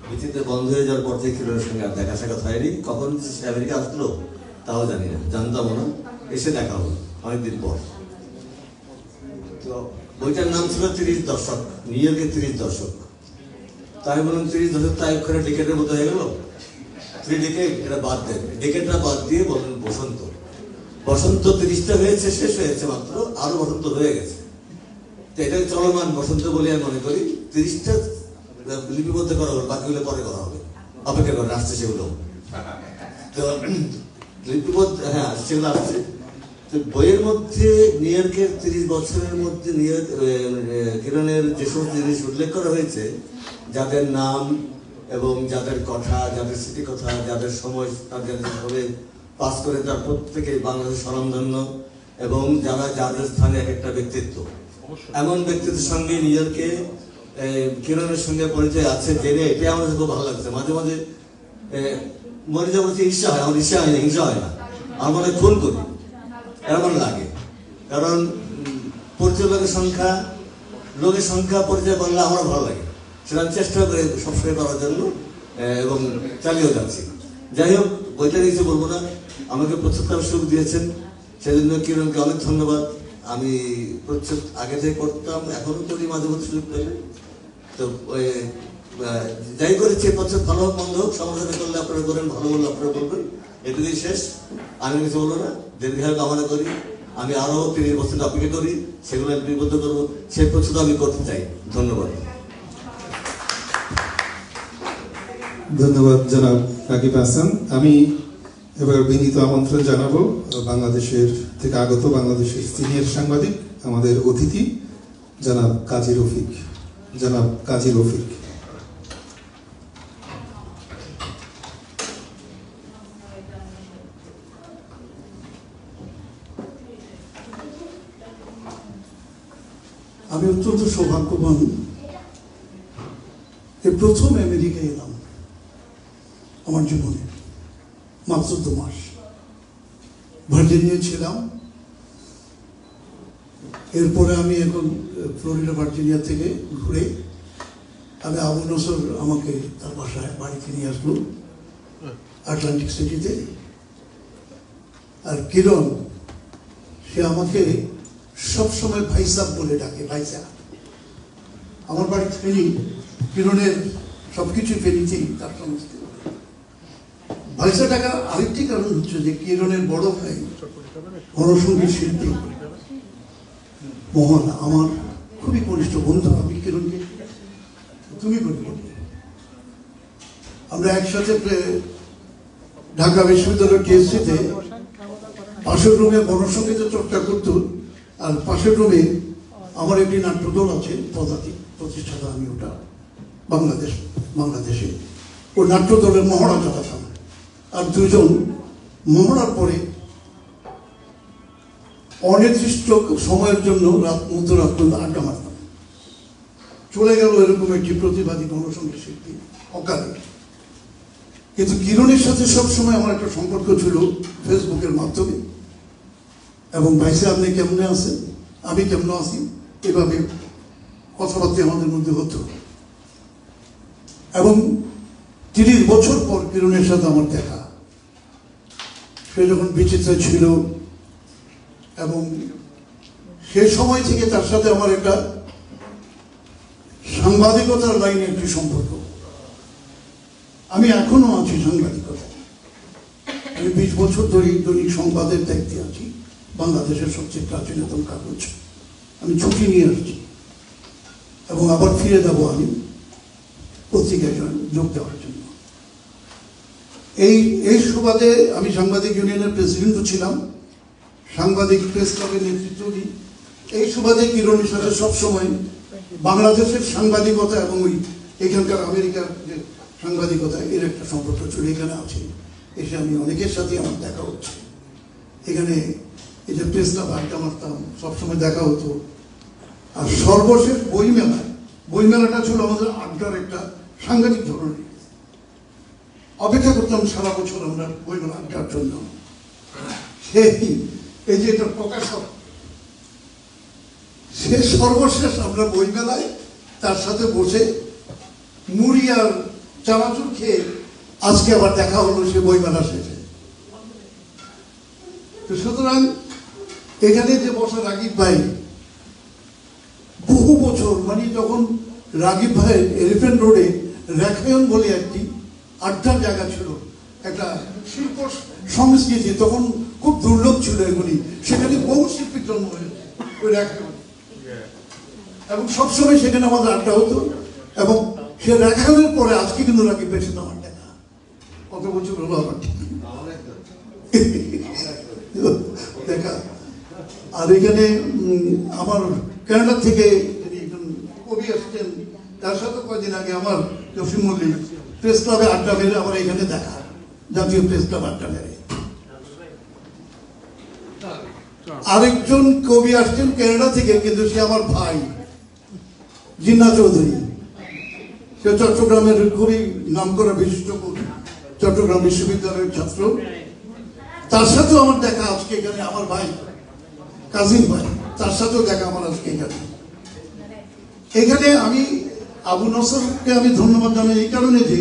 বিচিত্র বন্ধ হয়ে যাওয়ার পর থেকে কিরণের সঙ্গে আর দেখা সাক্ষাৎ হয়নি। কখন সে আমেরিকা আসলো, তাও জানি না। জানতামও না। এসে দেখা হলো। অনেকদিন পর তো বইটার নাম ছিল তিরিশ দশক, নিউ তিরিশ দশক। তাই বললাম তিরিশ দশক তাই ওখানে ডিকেটের মতো হয়ে গেল? থ্রি এটা বাদ দেন। ডিকেটটা বাদ দিয়ে বললেন বসন্ত। বসন্ত তিরিশটা হয়েছে, শেষ হয়েছে মাত্র, আরও বসন্ত রয়ে গেছে। তো এটা চলমান বসন্ত বলে আমি মনে করি। তিরিশটা লিপিবদ্ধ করা হবে বাকিগুলো পরে করা হবে। অপেক্ষা করে আসছে সেগুলো। তো লিপিবদ্ধ হ্যাঁ সেগুলো আসছে। তো বইয়ের মধ্যে নিউ ইয়র্কের তিরিশ বছরের মধ্যে নিউ কিরণের যে সমস্ত জিনিস উল্লেখ করা হয়েছে যাদের নাম এবং যাদের কথা যাদের স্মৃতি কথা যাদের সময় তার যাদের যেভাবে পাস করে তার প্রত্যেকে বাংলাদেশ স্বনামধন্য এবং যারা যাদের স্থানে এক একটা ব্যক্তিত্ব। এমন ব্যক্তিত্বের সঙ্গে নিউ ইয়র্কে কিরণের সঙ্গে পরিচয় আছে জেনে এটা আমাদের খুব ভালো লাগছে। মাঝে মাঝে মনে হচ্ছে ঈর্ষা হয় আমার ঈর্ষা হয় না হিংসা হয় না। আমার মনে হয় খুন করি। এমন লাগে। কারণ লোকের সংখ্যা লোকের সংখ্যা পরিচয় বাংলা আমার ভালো লাগে। সেটা চেষ্টা করে সবসময় করার জন্য এবং চালিয়েও যাচ্ছি। যাই হোক, বইটা কিছু বলব না। আমাকে প্রচ্ছদটার সুযোগ দিয়েছেন। সেজন্য কিরণকে অনেক ধন্যবাদ। আমি প্রচ্ছদ আগে থেকে করতাম এখনও করি মাঝে মধ্যে সুযোগ পেলে। তো যাই করেছি প্রচ্ছদ ভালো মন্দ হোক, সমালোচনা করলে আপনারা করেন, ভালো বললে আপনারা বলবেন এটুকুই শেষ। আমি কিছু বলব না। দীর্ঘায়ু কামনা করি। আমি আরও তিরিশ বছর অপেক্ষা করি। সেগুলো আমি বিবদ্ধ করব। সেই প্রচ্ছদ আমি করতে চাই। ধন্যবাদ। ধন্যবাদ, জনাব রাকিব হাসান। আমি এবার বিনীত আমন্ত্রণ জানাব বাংলাদেশের থেকে আগত বাংলাদেশের সিনিয়র সাংবাদিক, আমাদের অতিথি, জনাব কাজী রফিক। জনাব কাজী রফিক। আমি অত্যন্ত সৌভাগ্যবান। যে প্রথম আমেরিকা এলাম আমার জীবনে, মাত্র দু মাস। ভার্জিনিয়া ছিলাম। এরপরে আমি এখন ফ্লোরিডা, ভার্জিনিয়া থেকে ঘুরে আমি আবু নসর আমাকে তার বাসায়, বাড়িতে নিয়ে আসলো আটলান্টিক সিটিতে। আর কিরণ, সে আমাকে সবসময় ভাইসাব বলে ডাকে ভাইসা আমার বাড়ি ফেনি কিরণের সবকিছু ফেনিতেই তার সমস্ত। ভাইসা টাকার আরেকটি কারণ হচ্ছে যে কিরণের বড় ভাই গণসঙ্গীত শিল্পী। মোহন, আমার খুবই ঘনিষ্ঠ বন্ধু, আমি কিরণকে তুমি করে আমরা একসাথে ঢাকা বিশ্ববিদ্যালয় টিএসসিতে পাশের রুমে গণসঙ্গীতের চর্চা করতো আর পাশের রুমে আমার একটি নাট্যদল আছে পদাতি প্রতিষ্ঠাতা আমি ওটা, বাংলাদেশ, বাংলাদেশে। ও নাট্যদলের মহড়া চালাতাম আর দুজন মহড়ার পরে অনির্দিষ্ট সময়ের জন্য রাত মধ্যরাত পর্যন্ত আড্ডা মারতাম। চলে গেল এরকম একটি প্রতিবাদী গণসঙ্গীত শিল্পী অকালে। কিন্তু কিরণের সাথে সবসময় আমার একটা সম্পর্ক ছিল ফেসবুকের মাধ্যমে। এবং ভাইসে আপনি কেমনে আছেন? আমি কেমন আছি? এভাবে কথাবার্তা আমাদের মধ্যে হতো। এবং তিরিশ বছর পর কিরণের সাথে আমার দেখা। সে যখন বিচিত্র ছিল এবং সে সময় থেকে তার সাথে আমার একটা সাংবাদিকতার লাইনে একটি সম্পর্ক। আমি এখনও আছি সাংবাদিকতা আমি বিশ বছর ধরে দৈনিক সংবাদের দায়িত্বে আছি। বাংলাদেশের সবচেয়ে প্রাচীনতম কাগজ। আমি ছুটি নিয়ে আসছি। এবং আবার ফিরে যাব আমি পত্রিকায় যোগ দেওয়ার জন্য। এই এই সুবাদে আমি সাংবাদিক ইউনিয়নের প্রেসিডেন্টও ছিলাম। সাংবাদিক প্রেস ক্লাবের নেতৃত্ব দিই। এই সুবাদে কিরণের সাথে সবসময় বাংলাদেশের সাংবাদিকতা এবং ওই এখানকার আমেরিকার যে সাংবাদিকতা, এর একটা সম্পর্ক ছিল এখানে আছে। এসে আমি অনেকের সাথে আমার দেখা হচ্ছে। এখানে এই যে ক্লাব আড্ডা মারতাম সবসময় দেখা হতো। আর সর্বশেষ বইমেলা, বইমেলাটা ছিল আমাদের আড্ডার একটা সাংঘাতিক ধরনের। অপেক্ষা করতাম সারা বছর আমরা বইমেলা আড্ডার জন্য। সেই এই যে এটা প্রকাশক। সে সর্বশেষ আমরা বইমেলায় তার সাথে বসে মুড়ি আর চানাচুর খেয়ে আজকে আবার দেখা হলো সে বইমেলা শেষে। তো সুতরাং এখানে যে বসা রাগিব ভাই, বহু বছর মানে যখন রাগিব ভাইয়ের এলিফেন্ট রোডে রেখায়ন বলে একটি আড্ডার জায়গা ছিল, একটা শিল্প সংস্কৃতি, তখন খুব দুর্লভ ছিল এগুলি। সেখানে বহু শিল্পীর জন্ম হয়েছে এবং সবসময় সেখানে আমাদের আড্ডা হতো, এবং সে রেখায়নের পরে আজকে কিন্তু রাগিব বেশি আমার দেখা। কত বছর হলো আমার। ঠিক <laughs> দেখা। আর এখানে আমার কানাডা থেকে কবি আসছেন তার সাথে কয়েকদিন আগে আমার জসিম মল্লিক প্রেস ক্লাবে আড্ডা মেরে আমার এখানে দেখা, জাতীয় প্রেস ক্লাব আড্ডা মেরে। আরেকজন কবি আসছেন কানাডা থেকে, কিন্তু সে আমার ভাই, জিন্না চৌধুরী। সে চট্টগ্রামের খুবই নামকরা বিশিষ্ট কবি, চট্টগ্রাম বিশ্ববিদ্যালয়ের ছাত্র। তার সাথেও আমার দেখা আজকে এখানে আমার ভাই। কাজিন ভাই, তার সাথেও দেখা আমার আজকে এখানে। এখানে আমি আবু নসরকে আমি ধন্যবাদ জানাই এই কারণে যে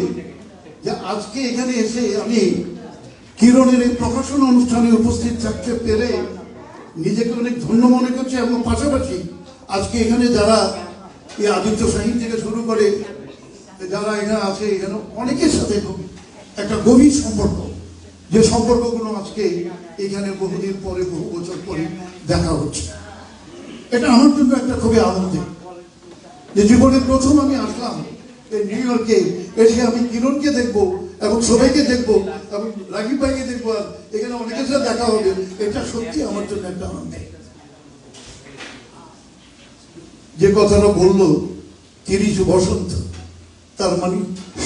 যে আজকে এখানে এসে আমি কিরণের এই প্রকাশন অনুষ্ঠানে উপস্থিত থাকতে পেরে নিজেকে অনেক ধন্য মনে করছি এবং পাশাপাশি আজকে এখানে যারা এই আদিত্য সাহিন থেকে শুরু করে, যারা এখানে আছে, এখানে অনেকের সাথে একটা গভীর সম্পর্ক। যে সম্পর্কগুলো আজকে এখানে বহুদিন পরে, বহু বছর পরে দেখা হচ্ছে। এটা আমার জন্য একটা খুবই আনন্দের। যে জীবনে প্রথম আমি আসলাম নিউ ইয়র্কে, এসে আমি কিরণকে দেখব এবং সবাইকে দেখব, এবং রাগিব ভাইকে দেখব, আর এখানে অনেকের সাথে দেখা হবে। এটা সত্যি আমার জন্য একটা আনন্দ যে কথাটা বলল তিরিশ বসন্ত, তার মানে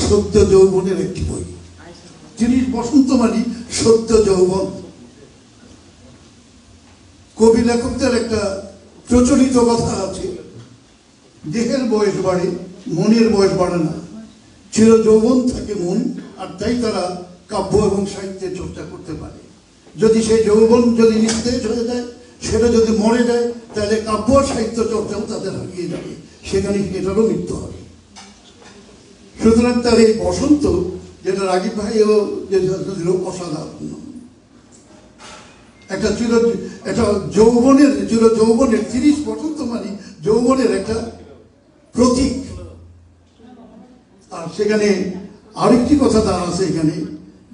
সত্য যৌবনের একটি বই। তিরিশ বসন্ত মানে সত্য যৌবন। কবি লেখকদের একটা প্রচলিত কথা আছে, দেহের বয়স বাড়ে, মনের বয়স বাড়ে না। চির যৌবন থাকে মন, আর তাই তারা কাব্য এবং সাহিত্যের চর্চা করতে পারে। যদি সেই যৌবন যদি নিস্তেজ হয়ে যায়, সেটা যদি মরে যায়, তাহলে কাব্য সাহিত্য চর্চাও তাদের হারিয়ে যাবে। সেখানে এটারও মৃত্যু হবে। সুতরাং তার এই বসন্ত যেটা রাগিব ভাইও যে দিল অসাধারণ। একটা চির একটা যৌবনের চির যৌবনের তিরিশ বসন্ত মানে যৌবনের একটা প্রতীক। আর সেখানে আরেকটি কথা তার আছে এখানে,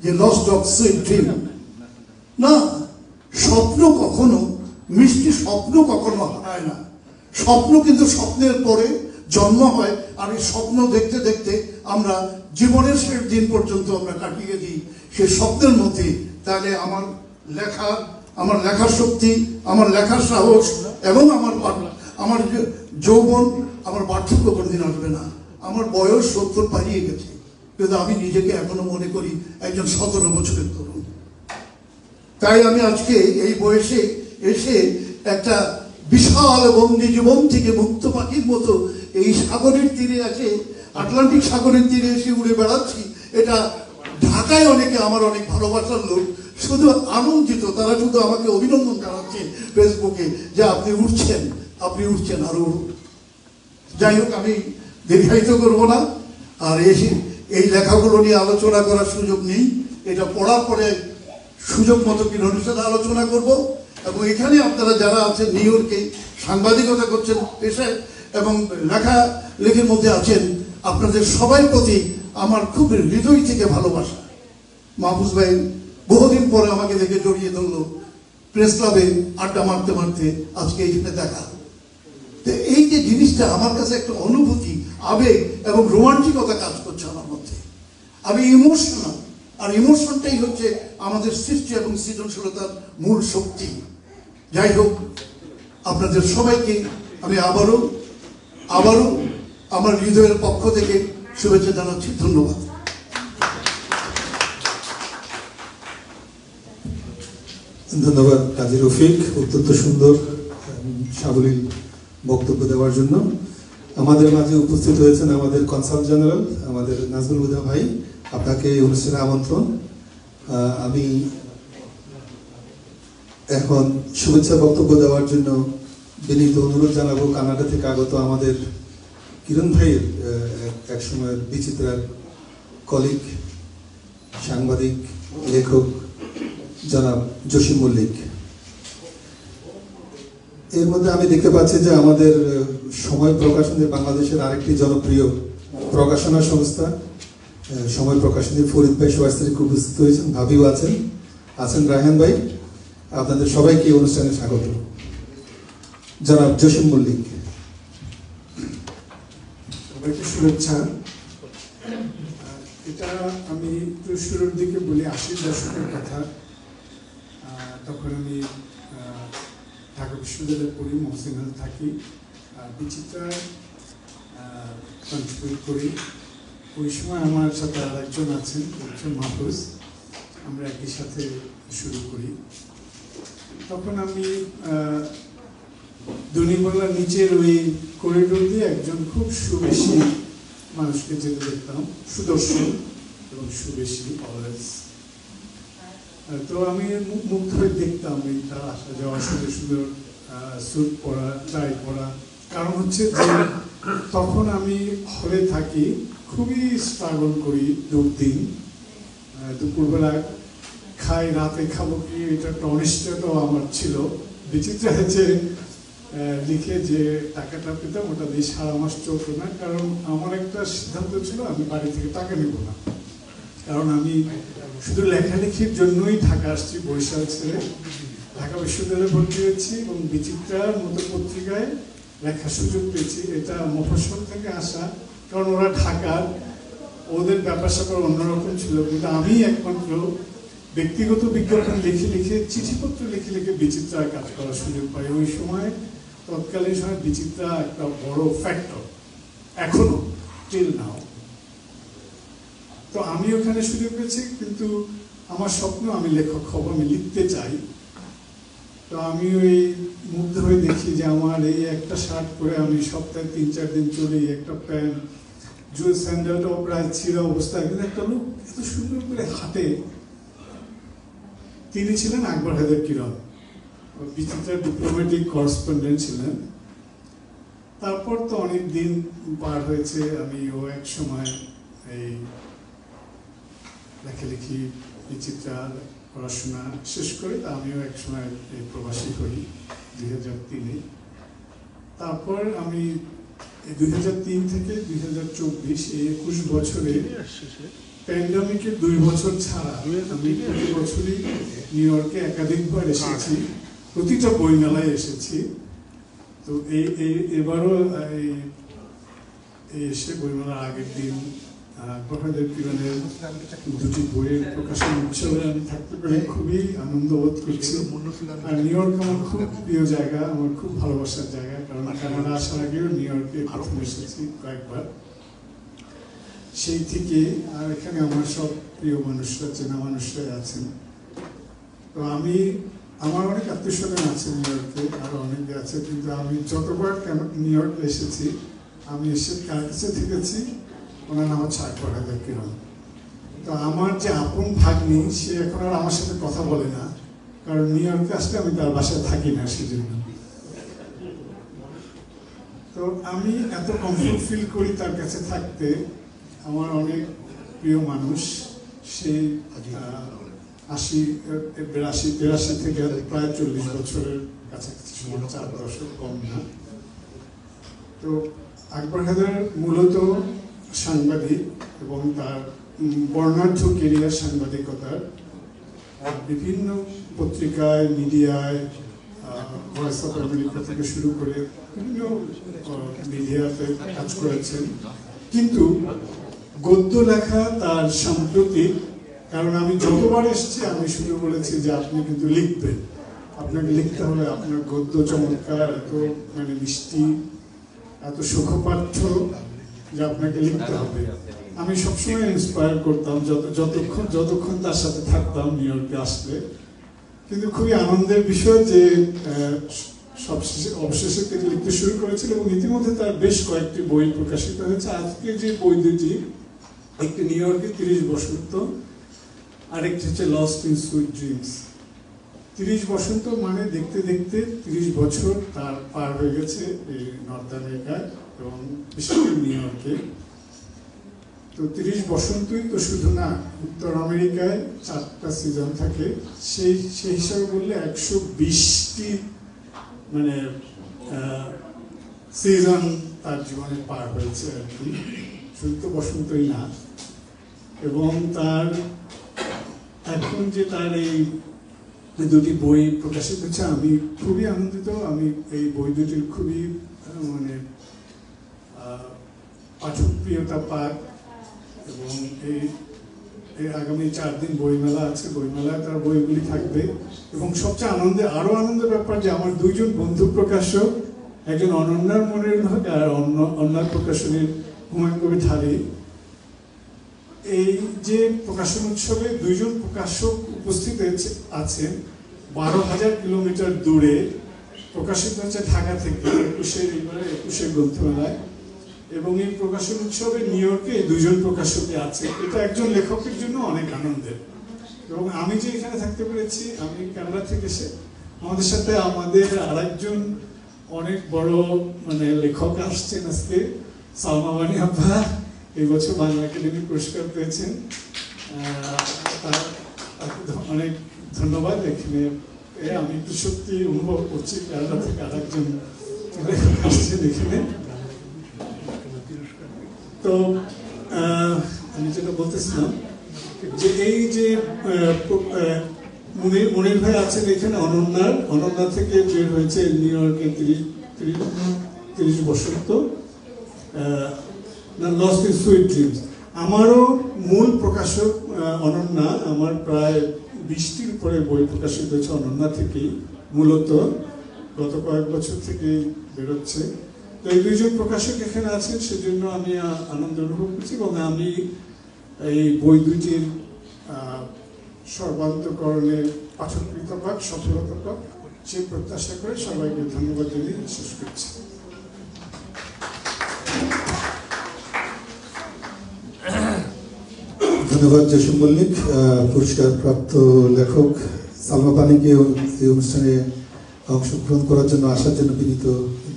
যে লস্ট অফ সুইট ড্রিম না, স্বপ্ন কখনো, মিষ্টি স্বপ্ন কখনো হারায় না। স্বপ্ন কিন্তু স্বপ্নের পরে জন্ম হয়, আর এই স্বপ্ন দেখতে দেখতে আমরা জীবনের শেষ দিন পর্যন্ত আমরা কাটিয়ে দিই সে স্বপ্নের মধ্যে। তাহলে আমার লেখা, আমার লেখার শক্তি, আমার লেখার সাহস এবং আমার আমার যৌবন, আমার পার্থক্য কোনোদিন আসবে না। আমার বয়স সত্তর পারিয়ে গেছে। কিন্তু আমি নিজেকে এখনও মনে করি একজন সতেরো বছরের তরুণ। তাই আমি আজকে এই বয়সে এসে একটা বিশাল বন্দি জীবন থেকে মুক্ত পাখির মতো এই সাগরের তীরে আছে আটলান্টিক সাগরের তীরে এসে উড়ে বেড়াচ্ছি, এটা ঢাকায় অনেকে, আমার অনেক ভালোবাসার লোক, শুধু আনন্দিত, তারা শুধু আমাকে অভিনন্দন জানাচ্ছে ফেসবুকে যে আপনি উঠছেন আপনি উঠছেন আরও যাই হোক, আমি দীর্ঘায়িত করব না, আর এসে এই লেখাগুলো নিয়ে আলোচনা করার সুযোগ নেই, এটা পড়ার পরে সুযোগ মতো কিরণের সাথে আলোচনা করব, এবং এখানে আপনারা যারা আছেন, নিউ ইয়র্কে সাংবাদিকতা করছেন পেশায়, এবং লেখা লেখের মধ্যে আছেন আপনাদের সবাই প্রতি আমার খুব হৃদয় থেকে ভালোবাসা। মাহফুজ ভাই বহুদিন পরে আমাকে দেখে জড়িয়ে ধরলো। প্রেস ক্লাবে আড্ডা মারতে মারতে আজকে এইখানে দেখা। তো এই যে জিনিসটা আমার কাছে একটা অনুভূতি, আবেগ এবং রোমান্টিকতা কাজ করছে আমার মধ্যে। আমি ইমোশনাল, আর ইমোশনটাই হচ্ছে আমাদের সৃষ্টি এবং সৃজনশীলতার মূল শক্তি। যাই হোক, আপনাদের সবাইকে আমি আবারও আবারও আমার হৃদয়ের পক্ষ থেকে শুভেচ্ছা জানাচ্ছি, ধন্যবাদ। ধন্যবাদ কাজী রফিক, অত্যন্ত সুন্দর সাবলীল বক্তব্য দেওয়ার জন্য। আমাদের মাঝে উপস্থিত হয়েছেন আমাদের কনসাল জেনারেল, আমাদের নাজমুল হুদা ভাই। আপনাকে অনুষ্ঠানে আমন্ত্রণ। আমি এখন শুভেচ্ছা বক্তব্য দেওয়ার জন্য বিনীত অনুরোধ জানাব। কানাডা থেকে আগত আমাদের কিরণ ভাইয়ের এক- সময়ের বিচিত্রার কলিগ সাংবাদিক, লেখক, জনাব জসিম মল্লিক। এর মধ্যে আমি দেখতে পাচ্ছি যে আমাদের সময় প্রকাশনী বাংলাদেশের আরেকটি জনপ্রিয় প্রকাশনা সংস্থা সময় প্রকাশনী ফরিদ ভাই সবাই উপস্থিত হয়েছেন, ভাবিও আছেন আছেন রায়হান ভাই। আপনাদের সবাইকে অনুষ্ঠানে স্বাগত। জনাব জসিম মল্লিক। সবাইকে শুভেচ্ছা। এটা আমি একটু শুরুর দিকে বলি, আশির দশকের কথা। তখন আমি ঢাকা বিশ্ববিদ্যালয়ে পড়ি মহসিনহাল থাকি। আর বিচিত্রায় কন্ট্রিবিউট করি। ওই সময় আমার সাথে আর একজন আছেন একজন মাহফুজ। আমরা একই সাথে শুরু করি। তখন আমি দনিবলার নিচের ওই করিডোর দিয়ে একজন খুব সুবেশী মানুষকে যেতে দেখতাম সুদর্শন এবং সুবেশী অলওয়েজ তো আমি মুগ্ধ হয়ে দেখতাম এই তার আসা যাওয়া সুন্দর সুন্দর স্যুট পরা টাই পরা। কারণ হচ্ছে যে তখন আমি হলে থাকি, খুবই স্ট্রাগল করি দুদিন। দুপুরবেলা খাই, রাতে খাব কি, এটা একটা অনিশ্চয়তাও আমার ছিল। বিচিত্র হয়েছে লিখে যে টাকাটা পেতাম, ওটা দিয়ে সারা মাস চলতো না। কারণ আমার একটা সিদ্ধান্ত ছিল, আমি বাড়ি থেকে টাকা নেব না। কারণ আমি শুধু লেখালেখির জন্যই ঢাকা আসছি, বরিশাল ছেড়ে। ঢাকা বিশ্ববিদ্যালয়ে ভর্তি হয়েছি এবং বিচিত্রার মতো পত্রিকায় লেখার সুযোগ পেয়েছি। এটা মফস্বল থেকে আসা, কারণ ওরা ঢাকার ওদের ব্যাপার স্যাপার অন্যরকম ছিল। কিন্তু আমি একমাত্র ব্যক্তিগত বিজ্ঞাপন লিখে লিখে চিঠিপত্র লিখে লিখে বিচিত্রায় কাজ করার সুযোগ পাই। ওই সময় তৎকালীন সময় বিচিত্রা একটা বড় ফ্যাক্টর এখনও টিল নাও তো আমি ওখানে সুযোগ পেয়েছি, কিন্তু আমার স্বপ্ন, আমি লেখক হব, আমি লিখতে চাই। তো আমি ওই মুগ্ধ হয়ে দেখি যে আমার এই একটা শার্ট পরে আমি সপ্তাহে তিন চার দিন চলি একটা প্যান্ট জুয়েল স্যান্ডেলটাও প্রায় ছিঁড়া অবস্থায়, কিন্তু একটা লোক এত সুন্দর করে হাতে। তিনি ছিলেন আকবর হায়দার কিরণ। বিচিত্রা ডিপ্লোম্যাটিক করেসপন্ডেন্ট ছিলেন তারপর তো অনেক দিন পার হয়েছে, আমি ও এক সময় এই লেখালেখি বিচিত্রা পড়াশোনা শেষ করে, তা আমিও এক সময় এই প্রবাসী হই, দুই হাজার তিনে। তারপর আমি দুই হাজার তিন থেকে দুই হাজার চব্বিশ, এই একুশ বছরে প্যান্ডামিকের দুই বছর ছাড়া আমি প্রতি বছরই নিউ ইয়র্কে একাধিকবার এসেছি। প্রতিটা বইমেলায় এসেছি। তো এই এই এবারও এই এসে বইমেলার আগের দিন প্রভাদের কিরণের দুটি বইয়ের প্রকাশন উৎসবে আমি থাকতে পেরে খুবই আনন্দ বোধ করছি। আর নিউ ইয়র্ক আমার খুব প্রিয় জায়গা, আমার খুব ভালোবাসার জায়গা, কারণ কানাডা আসার আগেও নিউ ইয়র্কে প্রথম এসেছি কয়েকবার। সেই থেকে আর এখানে আমার সব প্রিয় মানুষরা, চেনা মানুষরাই আছেন। তো আমি আমার অনেক আত্মীয় স্বজন আছে নিউ ইয়র্কে আরও অনেকে আছে, কিন্তু আমি যতবার কেন নিউ ইয়র্কে এসেছি, আমি এসে কার কাছে থেকেছি, ওনার নাম হচ্ছে আকবর হায়দার কিরণ। তো আমার যে আপন ভাগ্নি, সে এখন আর আমার সাথে কথা বলে না, কারণ নিউ ইয়র্কে আসলে আমি তার বাসায় থাকি না সেজন্য। তো আমি এত কমফোর্ট ফিল করি তার কাছে থাকতে। আমার অনেক প্রিয় মানুষ সেই আশি বিরাশি তিরাশি থেকে প্রায় চল্লিশ বছরের কাছাকাছি সময়, চার দশক কম না। তো আকবর হায়দার মূলত সাংবাদিক এবং তার বর্ণাঢ্য কেরিয়ার সাংবাদিকতার বিভিন্ন পত্রিকায়, মিডিয়ায় ভয়েস অফ আমেরিকা থেকে শুরু করে বিভিন্ন মিডিয়াতে কাজ করেছেন। কিন্তু গদ্য লেখা তার সাম্প্রতিক কারণ আমি যতবার এসেছি, আমি শুরু বলেছি যে আপনি কিন্তু লিখবেন। আপনাকে লিখতে হবে আপনার গদ্য চমৎকার, এত মানে মিষ্টি, এত সুখপাঠ্য যে আপনাকে লিখতে হবে। আমি সবসময় ইন্সপায়ার করতাম, যত যতক্ষণ যতক্ষণ তার সাথে থাকতাম নিউ ইয়র্কে আসলে কিন্তু খুবই আনন্দের বিষয় যে সবশেষে অবশেষে তিনি লিখতে শুরু করেছিল এবং ইতিমধ্যে তার বেশ কয়েকটি বই প্রকাশিত হয়েছে। আজকে যে বই দুটি একটি নিউ ইয়র্কে তিরিশ বসন্ত আরেকটি হচ্ছে লস্ট ইন সুইট ড্রিমস তিরিশ বসন্ত মানে দেখতে দেখতে তিরিশ বছর তার পার হয়ে গেছে এই নর্থ আমেরিকায় এবং বিশেষ নিউ ইয়র্কে তো তিরিশ বসন্তই তো শুধু না, উত্তর আমেরিকায় চারটা সিজন থাকে। সেই সেই হিসাবে বললে একশো বিশটি মানে সিজন তার জীবনে পার হয়েছে আর কি। শুধু তো বসন্তই না। এবং তার এখন যে তার এই দুটি বই প্রকাশিত হচ্ছে, আমি খুবই আনন্দিত। আমি এই বই দুটির খুবই মানে পাঠকপ্রিয়তা পাক এবং এই এই আগামী চার দিন বইমেলা আছে। বইমেলায় তার বইগুলি থাকবে। এবং সবচেয়ে আনন্দে আরও আনন্দের ব্যাপার যে আমার দুইজন বন্ধু প্রকাশক, একজন অনন্যার মনের ভাগ আর অন্য, অন্যার প্রকাশনীর হুমায়ুন কবির ঢালি এই যে প্রকাশন উৎসবে দুইজন প্রকাশক উপস্থিত হয়েছে- আছেন। বারো হাজার কিলোমিটার দূরে প্রকাশিত হচ্ছে ঢাকা থেকে একুশে একুশে গ্রন্থমেলায়। এবং এই প্রকাশন উৎসবে নিউ ইয়র্কে এই দুইজন প্রকাশকই আছে এটা একজন লেখকের জন্য অনেক আনন্দের। এবং আমি যে এখানে থাকতে পেরেছি, আমি কানাডা থেকে এসে আমাদের সাথে আমাদের আরেকজন অনেক বড় মানে লেখক আসছেন আজকে, সালমা বানি আব্বা এই বছর বাংলা একাডেমি পুরস্কার পেয়েছেন। অনেক ধন্যবাদ। এখানে আমি একটু সত্যি অনুভব করছি কানাডা থেকে আরেকজন আসছেন এখানে। তো আমি যেটা বলতেছিলাম যে এই যে মুনির ভাই আছেন এখানে, অনন্যার, অনন্যা থেকে বের হয়েছে নিউ ইয়র্কে তিরিশ তিরিশ বসন্ত লস্ট ইন সুইট ড্রিমস আমারও মূল প্রকাশক অনন্যা, আমার প্রায় বিশটির উপরে বই প্রকাশিত হয়েছে অনন্যা থেকেই, মূলত। গত কয়েক বছর থেকেই বেরোচ্ছে। তো এই দুইজন প্রকাশক এখানে আছেন, সেজন্য আমি আনন্দ অনুভব করছি এবং আমি এই বই দুইটির সর্বান্তকরণে পাঠকৃত পাক সফলতা পাক সেই প্রত্যাশা করে সবাইকে ধন্যবাদ জানিয়ে শেষ করছি। ধন্যবাদ জসিম মল্লিক আহ, পুরস্কার প্রাপ্ত লেখক সালমা পানিকে এই অনুষ্ঠানে অংশগ্রহণ করার জন্য আসার জন্য বিনীত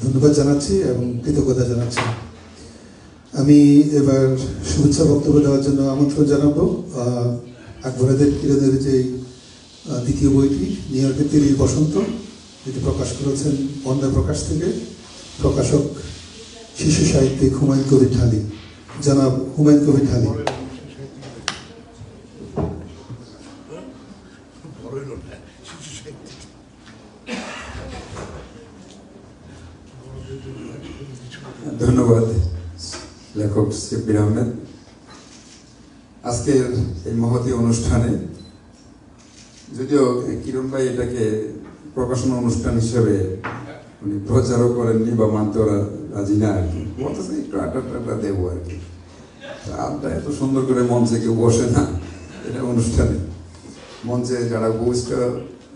ধন্যবাদ জানাচ্ছি এবং কৃতজ্ঞতা জানাচ্ছি। আমি এবার শুভেচ্ছা বক্তব্য দেওয়ার জন্য আমন্ত্রণ জানাব আকবরাদের কিরণের যে দ্বিতীয় বইটি নিউ ইয়র্কের তিরিশ বসন্ত যেটি প্রকাশ করেছেন অন্যায় প্রকাশ থেকে। প্রকাশক শিশু সাহিত্যিক হুমায়ুন কবির ঢালি। জনাব হুমায়ুন কবির ঢালি ধন্যবাদ শিবির আহমেদ আজকের এই মহতী অনুষ্ঠানে যদিও কিরণ ভাই এটাকে প্রকাশনা অনুষ্ঠান হিসেবে উনি প্রচারও করেননি বা মানতে ওরা রাজি না আর কি। বলতেছে, একটু আড্ডা টাড্ডা দেবো আর কি। আড্ডা এত সুন্দর করে মঞ্চে কেউ বসে না এটা অনুষ্ঠানে। মঞ্চে যারা উপস্থিত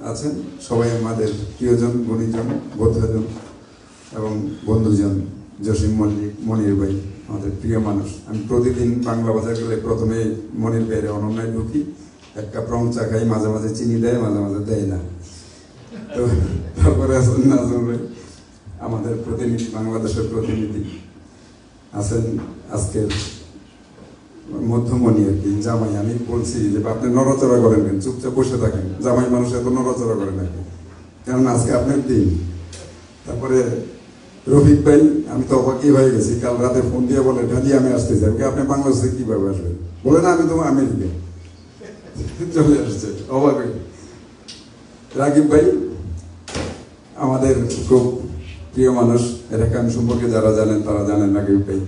আছেন, সবাই আমাদের প্রিয়জন, গুণীজন বোধাজন এবং বন্ধুজন জসিম মল্লিক, মনির ভাই। আমাদের প্রিয় মানুষ। আমি প্রতিদিন বাংলা বাজার গেলে প্রথমে মনির ভাইয়ের অনন্যায় ঢুকি এক কাপ রং চা খাই, মাঝে মাঝে চিনি দেয়, মাঝে মাঝে দেয় না। তো তারপরে আছেন নাজমুল। আমাদের প্রতিনিধি, বাংলাদেশের প্রতিনিধি আছেন আজকের মধ্যমণি আর কি, জামাই। আমি বলছি যে, আপনি নড়াচড়া করেন কেন? চুপচাপ বসে থাকেন। জামাই মানুষ এত নড়াচড়া করে নাকি? কারণ আজকে আপনার দিন। তারপরে রফিক ভাই আমি তো অবাকই হয়ে গেছি। কাল রাতে ফোন দিয়ে বলে ঢালি আমি আমি বলি, আপনি বাংলাদেশে কীভাবে আসবেন? বলে না আমি তোমার আমেরিকা চলে আসছে অবাক রাকিব ভাই আমাদের খুব প্রিয় মানুষ। এলাকা সম্পর্কে যারা জানেন তারা জানেন রাকিব ভাই।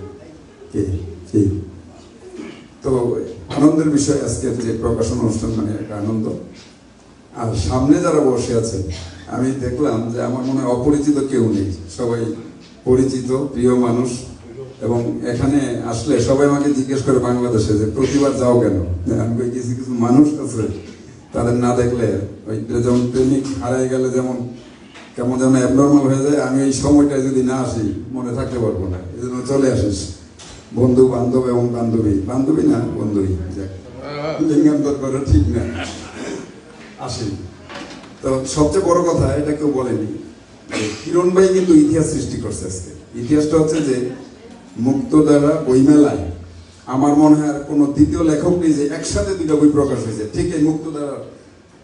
কে? কে? তো আনন্দের বিষয় আজকের যে প্রকাশন অনুষ্ঠান মানে একটা আনন্দ। আর সামনে যারা বসে আছেন আমি দেখলাম যে আমার মনে অপরিচিত কেউ নেই। সবাই পরিচিত, প্রিয় মানুষ, এবং এখানে আসলে সবাই আমাকে জিজ্ঞেস করে বাংলাদেশে যে প্রতিবার যাও কেন? আমি কিছু কিছু মানুষ আছে, তাদের না দেখলে ওই যেমন প্রেমিক হারাই গেলে যেমন, কেমন যেন অ্যাবনর্মাল হয়ে যায়, আমি এই সময়টায় যদি না আসি, মনে থাকতে পারব না। এই জন্য চলে আসিস। বন্ধু, বান্ধব এবং বান্ধবী। বান্ধবী না, বন্ধুই। লিঙ্গান্তর করা ঠিক না। আসি। তো সবচেয়ে বড় কথা, এটা কেউ বলেনি। কিরণ ভাই কিন্তু ইতিহাস সৃষ্টি করছে আজকে। ইতিহাসটা হচ্ছে যে মুক্ত দ্বারা বইমেলায় আমার মনে হয় আর কোনো দ্বিতীয় লেখক নেই যে একসাথে দুইটা বই প্রকাশ হয়েছে। ঠিক এই মুক্তধারা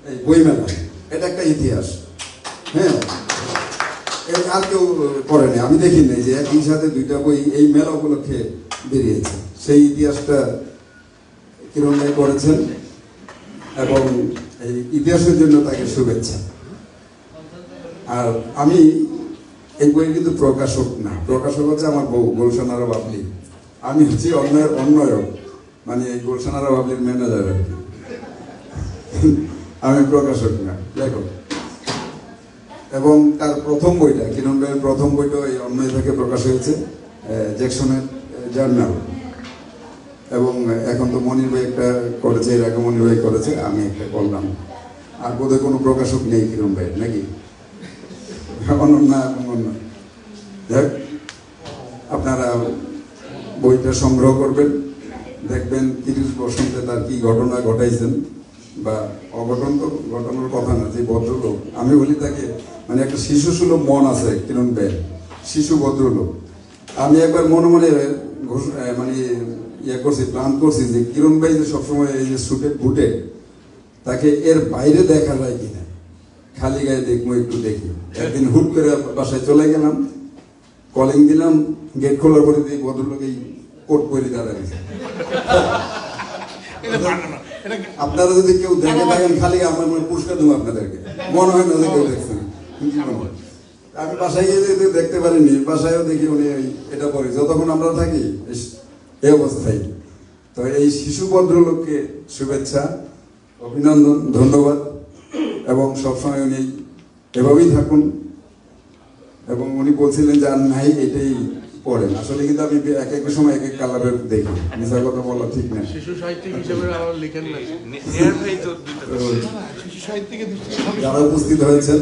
এই বইমেলা এটা একটা ইতিহাস। হ্যাঁ? আর কেউ করেনি আমি দেখিনি যে একই সাথে দুইটা বই এই মেলা উপলক্ষে বেরিয়েছে। সেই ইতিহাসটা কিরণ ভাই করেছেন এবং এই ইতিহাসের জন্য তাকে শুভেচ্ছা। আর আমি এই বইয়ের কিন্তু প্রকাশক না। প্রকাশক হচ্ছে আমার বউ গুলশানারা বাবলি আমি হচ্ছি অন্যয়ের অন্যয়ক মানে এই গুলশানারা বাবলির ম্যানেজার আর কি। আমি প্রকাশক না লেখক এবং তার প্রথম বইটা, কিরণ ভাইয়ের প্রথম বইটা এই অন্যয় থেকে প্রকাশ হয়েছে জ্যাকসনের জার্নাল। এবং এখন তো মনির ভাই একটা করেছে এর আগে মনির ভাই করেছে, আমি একটা করলাম। আর বোধহয় কোনো প্রকাশক নেই কিরণ ভাই নাকি? অনন্যা এবং অন্য যাক, আপনারা বইটা সংগ্রহ করবেন, দেখবেন তিরিশ বসন্তে তার কি ঘটনা ঘটাইছেন, বা অঘটন তো ঘটনার কথা না, যে ভদ্রলোক। আমি বলি তাকে মানে একটা শিশু সুলভ মন আছে, কিরণ ভাই, শিশু ভদ্রলোক। আমি একবার মনে মনে মানে ইয়ে করছি, প্ল্যান করছি যে কিরণ ভাই যে সবসময় এই যে সুটে বুটে তাকে এর বাইরে দেখা যায় কিনা। খালি গায়ে দেখব একটু দেখি। একদিন হুট করে বাসায় চলে গেলাম কলিং দিলাম গেট খোলার পরে দিয়ে ভদ্রলোক এই কোট পরে দাঁড়াইছে আপনারা যদি কেউ দেখে থাকেন খালি আমার মনে পুরস্কার দেবো আপনাদেরকে। মনে হয় না কেউ দেখছেন আমি বাসায় গিয়ে যদি দেখতে পারিনি বাসায়ও দেখি উনি এটা পরে। যতক্ষণ আমরা থাকি এই অবস্থায়। তো এই শিশু ভদ্রলোককে শুভেচ্ছা অভিনন্দন ধন্যবাদ। এবং সবসময় উনি এভাবেই থাকুন। এবং উনি বলছিলেন যে আর নাই এটাই পড়েন আসলে কিন্তু আমি এক এক সময় এক এক কালারের দেখি। মিশা কথা বলা ঠিক না। শিশু সাহিত্যিক হিসেবে আমার লিখেন না। নেয়ার ভাই তো যারা উপস্থিত হয়েছেন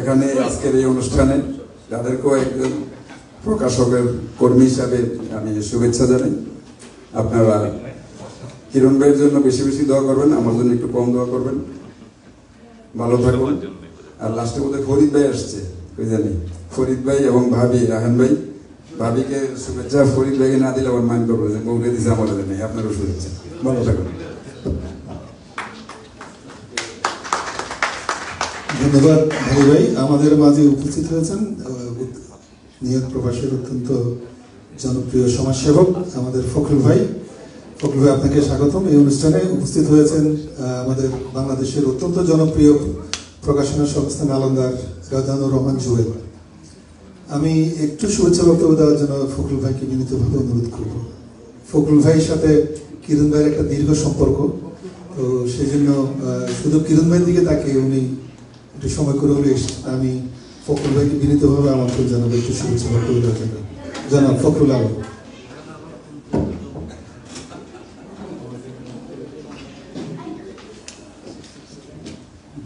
এখানে আজকের এই অনুষ্ঠানে যাদেরকেও একজন প্রকাশকের কর্মী হিসাবে আমি শুভেচ্ছা জানাই। আপনারা কিরণ ভাইয়ের জন্য বেশি বেশি দোয়া করবেন আমার জন্য একটু কম দোয়া করবেন। ভালো থাকবেন আর লাস্টে বোধহয় ফরিদ ভাই আসছে ওই জানি? ফরিদ ভাই এবং ভাবি রাহান ভাই। ভাবিকে শুভেচ্ছা ফরিদ ভাইকে না দিলে আবার মাইন্ড করব যে বউরে দিছে আমার নেই আপনারও শুভেচ্ছা। ভালো থাকুন। ধন্যবাদ ভাই ভাই। আমাদের মাঝে উপস্থিত হয়েছেন নিয়োগ প্রবাসের অত্যন্ত জনপ্রিয় সমাজসেবক আমাদের ফখরুল ভাই। ভাই আপনাকে স্বাগতম। এই অনুষ্ঠানে উপস্থিত হয়েছেন আমাদের বাংলাদেশের অত্যন্ত জনপ্রিয় প্রকাশনা সংস্থা নালন্দার রাজানুর রহমান জুয়েল। আমি একটু শুভেচ্ছা বক্তব্য দেওয়ার জন্য ফখরুল ভাইকে বিনীতভাবে অনুরোধ করব। ফখরুল ভাইয়ের সাথে কিরণ ভাইয়ের একটা দীর্ঘ সম্পর্ক, তো সেই জন্য শুধু কিরণ ভাইয়ের দিকে তাকে উনি একটু সময় করে হলে আমি ফখরুল ভাইকে বিনীতভাবে আমন্ত্রণ জানাব, একটু শুভেচ্ছা বক্তব্য দেওয়ার জন্য। জানাব ফখরুল আলম।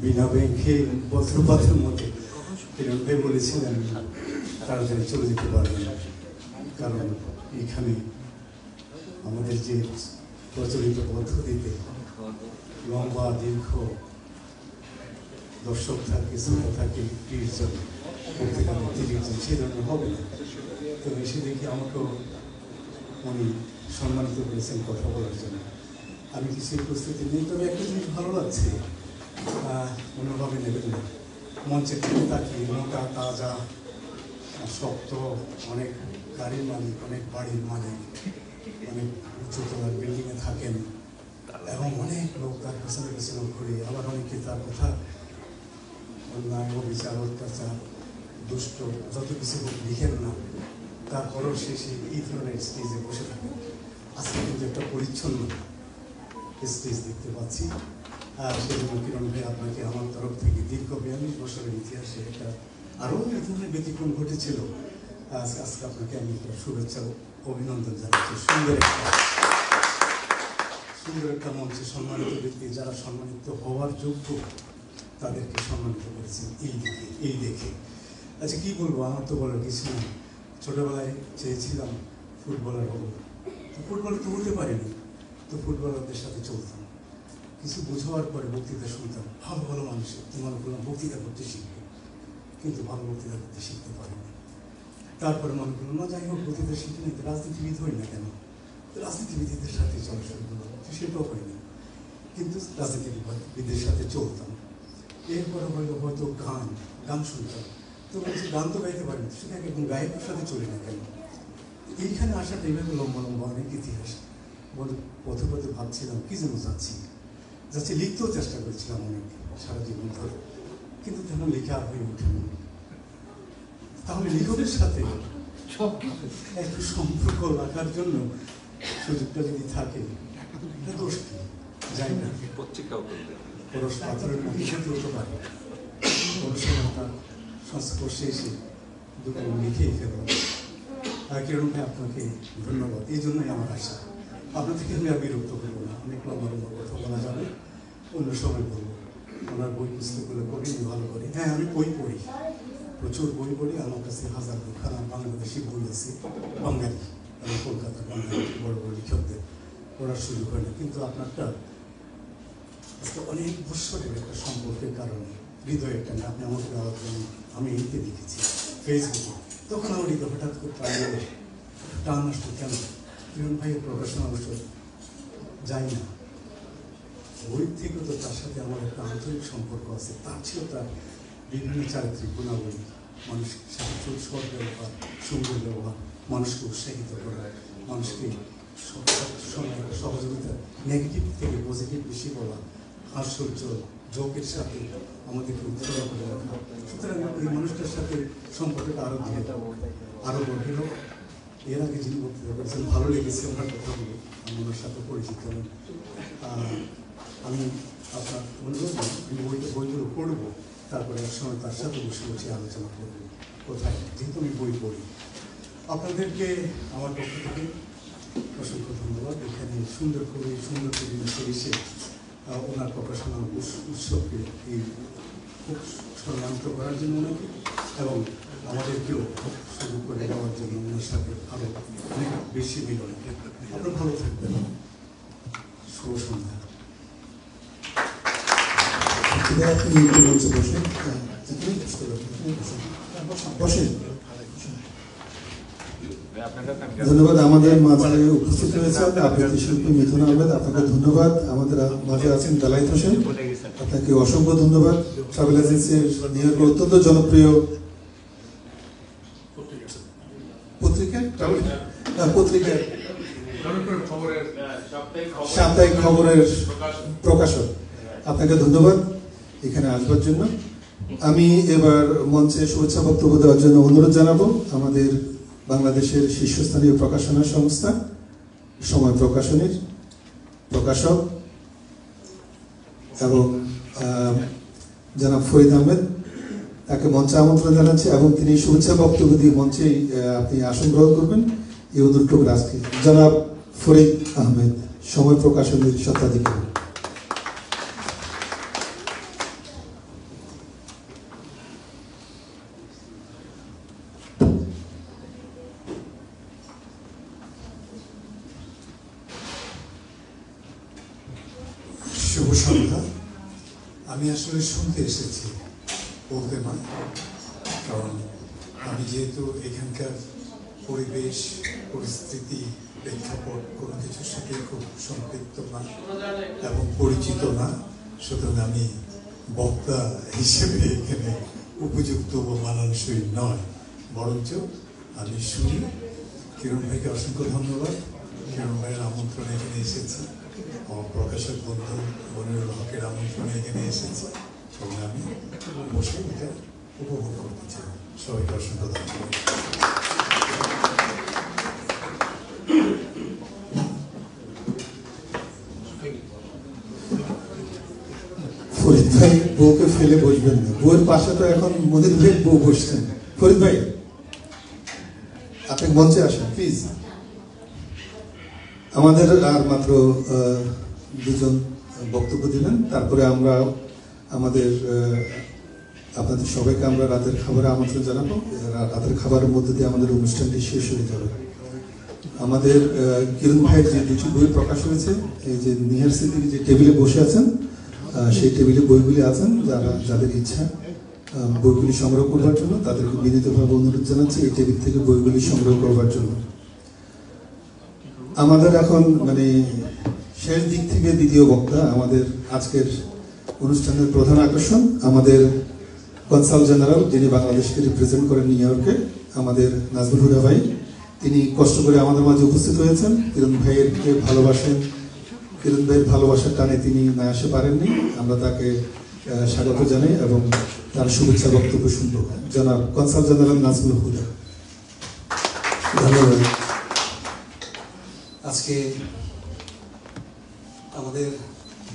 বিনা ব্যাংকে বজ্রপাতের মধ্যে কিরণ ভাই বলেছিলেন, তাড়াতাড়ি চলে যেতে পারবেন কারণ এখানে আমাদের যে প্রচলিত পদ্ধতিতে লম্বা, দীর্ঘ দর্শক থাকে, শ্রোতা থাকে ত্রিশ জন প্রত্যেক তিরিশ জন ধরনের হবে না। তো এসে দেখি আমাকেও উনি সম্মানিত করেছেন কথা বলার জন্য। আমি কিছু প্রস্তুতি নেই, তবে একটা জিনিস ভালো লাগছে। কোনোভাবে নেবেন না। মঞ্চের দিকে তাকিয়ে মোটা তাজা, শক্ত, অনেক গাড়ির মালিক, অনেক বাড়ির মালিক, অনেক উচ্চতলার বিল্ডিংয়ে থাকেন এবং অনেক লোক তার পেছনে পেছনে ঘুরে, আবার অনেকে তার কথা অন্যায়, অবিচার, অত্যাচার, দুষ্ট, যত কিছু হোক লিখেন না তারপরেও সে এই ধরনের স্টেজে বসে থাকে আজকে কিন্তু একটা পরিচ্ছন্ন স্টেজ দেখতে পাচ্ছি। আর সেই জন্য কিরণ ভাই আপনাকে আমার তরফ থেকে দীর্ঘ বিয়াল্লিশ বছরের ইতিহাসে একটা আরও এই ধরনের ব্যতিক্রম ঘটেছিল আজ আজকে আপনাকে আমি একটা শুভেচ্ছা অভিনন্দন জানাচ্ছি সুন্দর একটা সুন্দর একটা মঞ্চে সম্মানিত ব্যক্তি যারা সম্মানিত হওয়ার যোগ্য তাদেরকে সম্মানিত করেছেন এই দিকে এই দেখে আচ্ছা কী বলব আমার তো বলার কিছু নেই ছোটোবেলায় চেয়েছিলাম ফুটবলার হব তো ফুটবলার তো হতে পারিনি তো ফুটবলারদের সাথে চলতাম। কিছু বোঝাবার পরে বক্তৃতা শুনতাম। ভালো ভালো মানুষের তোমার বললাম বক্তৃতা করতে শিখবে। কিন্তু ভালো বক্তৃতা করতে শিখতে পারিনি তারপরে মনে করল না, যাই হোক অতীতে শিখে নিতে রাজনীতিবিদ হই না কেন? রাজনীতিবিদদের সাথে চলা শুরু করলাম সেটাও হয়নি। কিন্তু রাজনীতিবিদদের সাথে চলতাম। এরপরে হয়তো হয়তো গান গান শুনতাম। তো বলছি, গান তো গাইতে পারি না সেটাকে একদম গায়কের সাথে চলি না কেন? এইখানে আসাটা এইভাবে লম্বা লম্বা অনেক ইতিহাস। বলে পথে পথে ভাবছিলাম, কী যেন যাচ্ছি। যাচ্ছি লিখতেও চেষ্টা করেছিলাম অনেক সারা জীবন ধরে কিন্তু তেমন লেখা হয়ে ওঠেনি। তাহলে লেখকের সাথে একটু সম্পর্ক রাখার জন্য সুযোগটা যদি থাকে এটা দোষ কি? যাই না। পত্রিকাও করবে। পরশ পাথরের মধ্যে হতে পারে। সময় সংস্পর্শে এসে দুটো লিখেই ফেলো। আর কিরণ ভাই আপনাকে ধন্যবাদ। এই জন্যই আমার আশা। আপনার থেকে আমি আর বিরক্ত করব না। অনেক লম্বা লম্বা বলা যাবে। অন্য সময় বলব, ওনার বই পুস্তকগুলো পড়ি ভালো করি। হ্যাঁ আমি বই পড়ি। প্রচুর বই পড়ি। আমার কাছে হাজার দুখানা বাংলাদেশি বই আছে। বাঙালি আমি কলকাতার বাঙালি, বড় বড় লেখকদের পড়ার সুযোগ হয় না। কিন্তু আপনারটা আজকে অনেক বৎসরের একটা সম্পর্কের কারণে, হৃদয়ের টানে আপনি আমাকে দেওয়ার জন্য আমি এতে দেখেছি ফেসবুকে তখন আমার হৃদয় হঠাৎ করে টান টান আসলো কেন? কিরণ ভাইয়ের প্রকাশনা অবশ্য যাই না। বই তার সাথে আমার একটা আন্তরিক সম্পর্ক আছে। তার ছিল তার বিভিন্ন চারিত্রিক গুণাবলী। মানুষের সাথে সৎ ব্যবহার সুন্দর ব্যবহার মানুষকে উৎসাহিত করা, মানুষকে সহযোগিতা নেগেটিভ থেকে পজিটিভ বেশি বলা হাস্যর্য যোগের সাথে আমাদেরকে উৎসাহ করে রাখা। সুতরাং এই মানুষটার সাথে সম্পর্কটা আরও ধীরে আরও গভীর এর আগে যিনি বক্তৃতা করেছেন, ভালো লেগেছে ওনার কথাগুলো আমি ওনার সাথে পরিচিত আমি আপনার অনুরোধ আমি বইটা বইগুলো পড়ব, তারপরে এক সময় তার সাথে বসে বসে আলোচনা করব, কোথায়? যেহেতু আমি বই পড়ি। আপনাদেরকে, আমার পক্ষ থেকে অসংখ্য ধন্যবাদ। এখানে সুন্দর করে, সুন্দর পরিবেশে এসে ওনার প্রকাশনা উৎস- উৎসবকে এই খুব স্মরণান্ত করার জন্য ওনাকে এবং আমাদেরকেও সুযোগ করে দেওয়ার জন্য ওনার সাথে আরও অনেক বেশি মিলন। আপনার ভালো থাকবেন। শুভ সন্ধ্যা। আপনি ধন্যবাদ, আমাদের মাঝে উপস্থিত রয়েছে আবৃত্তি শিল্পী মিথুন আহমেদ। আপনাকে ধন্যবাদ। আমাদের মাঝে আছেন দালাইত হোসেন। আপনাকে অসংখ্য ধন্যবাদ। ট্রাভেল এজেন্সির ইয়র্কের অত্যন্ত জনপ্রিয় পত্রিকা। সাপ্তাহিক খবরের প্রকাশক। আপনাকে ধন্যবাদ। এখানে আসবার জন্য। আমি এবার মঞ্চে শুভেচ্ছা বক্তব্য দেওয়ার জন্য অনুরোধ জানাব আমাদের বাংলাদেশের শীর্ষস্থানীয় প্রকাশনা সংস্থা, সময় প্রকাশনীর প্রকাশক এবং জনাব ফরিদ আহমেদ তাকে মঞ্চে আমন্ত্রণ জানাচ্ছি এবং তিনি শুভেচ্ছা বক্তব্য দিয়ে মঞ্চেই আপনি আসন গ্রহণ করবেন। এই অনুরোধটুকু রাখছি। জনাব ফরিদ আহমেদ, সময় প্রকাশনীর স্বত্বাধিকারী। সন্ধ্যা আমি আসলে শুনতে এসেছি বলতে নয়, কারণ আমি যেহেতু এখানকার পরিবেশ, পরিস্থিতি, প্রেক্ষাপট কোনো কিছুর সাথে খুব সম্পৃক্ত না এবং পরিচিত না, সুতরাং আমি বক্তা হিসেবে এখানে উপযুক্ত বা মানানসই নয়। বরঞ্চ আমি শুনি। কিরণ ভাইকে অসংখ্য ধন্যবাদ। কিরণ ভাইয়ের আমন্ত্রণে এখানে এসেছি। আমার প্রকাশক বন্ধু মনিরুল হকের আমন্ত্রণে এখানে এসেছি। এবং আমি বসে এটা উপভোগ করতে চাই। সবাইকে অসংখ্য ধন্যবাদ। ফরিদ ভাই, বউকে ফেলে বসবেন না। বউয়ের পাশে তো এখন মনির ভাই বউ বসছেন। ফরিদ ভাই, আপনি মঞ্চে আসেন প্লিজ আমাদের আর মাত্র দুজন বক্তব্য দিলেন। তারপরে আমরা আমাদের আপনাদের সবাইকে আমরা রাতের খাবারে আমন্ত্রণ জানাব। রাতের খাবারের মধ্যে দিয়ে আমাদের অনুষ্ঠানটি শেষ হয়ে যাবে। আমাদের কিরণ ভাইয়ের যে দুটি বই প্রকাশ হয়েছে এই যে নিহার সিদ্দিকি যে টেবিলে বসে আছেন সেই টেবিলে বইগুলি আছেন। যারা, যাদের ইচ্ছা বইগুলি সংগ্রহ করবার জন্য, তাদেরকে বিনীতভাবে অনুরোধ জানাচ্ছি এই টেবিল থেকে বইগুলি সংগ্রহ করবার জন্য। আমাদের এখন মানে শেষ দিক থেকে দ্বিতীয় বক্তা, আমাদের আজকের অনুষ্ঠানের প্রধান আকর্ষণ আমাদের কনসাল জেনারেল যিনি বাংলাদেশকে রিপ্রেজেন্ট করেন নিউ ইয়র্কে আমাদের নাজমুল হুদা ভাই। তিনি কষ্ট করে আমাদের মাঝে উপস্থিত হয়েছেন। কিরণ ভাইয়েরকে ভালোবাসেন। কিরণ ভাইয়ের ভালোবাসার টানে তিনি না আসতে পারেননি। আমরা তাকে স্বাগত জানাই এবং তার শুভেচ্ছা বক্তব্য শুনব। জনাব কনসাল জেনারেল নাজমুল হুদা। ধন্যবাদ। আজকে আমাদের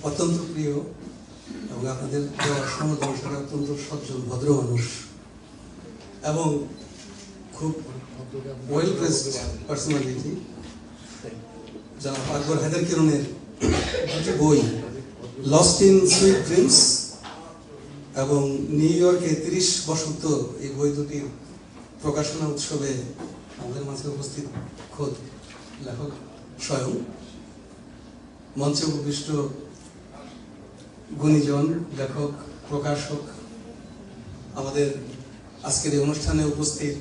অত্যন্ত প্রিয় এবং আপনাদের সনদ অত্যন্ত সজ্জন ভদ্র মানুষ এবং খুব ওয়েল প্রেসড পার্সোনালিটি জনাব আকবর হায়দার কিরণের দুটি বই লস্ট ইন সুইট ড্রিমস এবং নিউ ইয়র্কে তিরিশ বসন্ত, এই বই দুটির প্রকাশনা উৎসবে আমাদের মাঝে উপস্থিত খোদ লেখক স্বয়ং মঞ্চে উপবিষ্ট গুণীজন, লেখক, প্রকাশক আমাদের আজকের এই অনুষ্ঠানে উপস্থিত।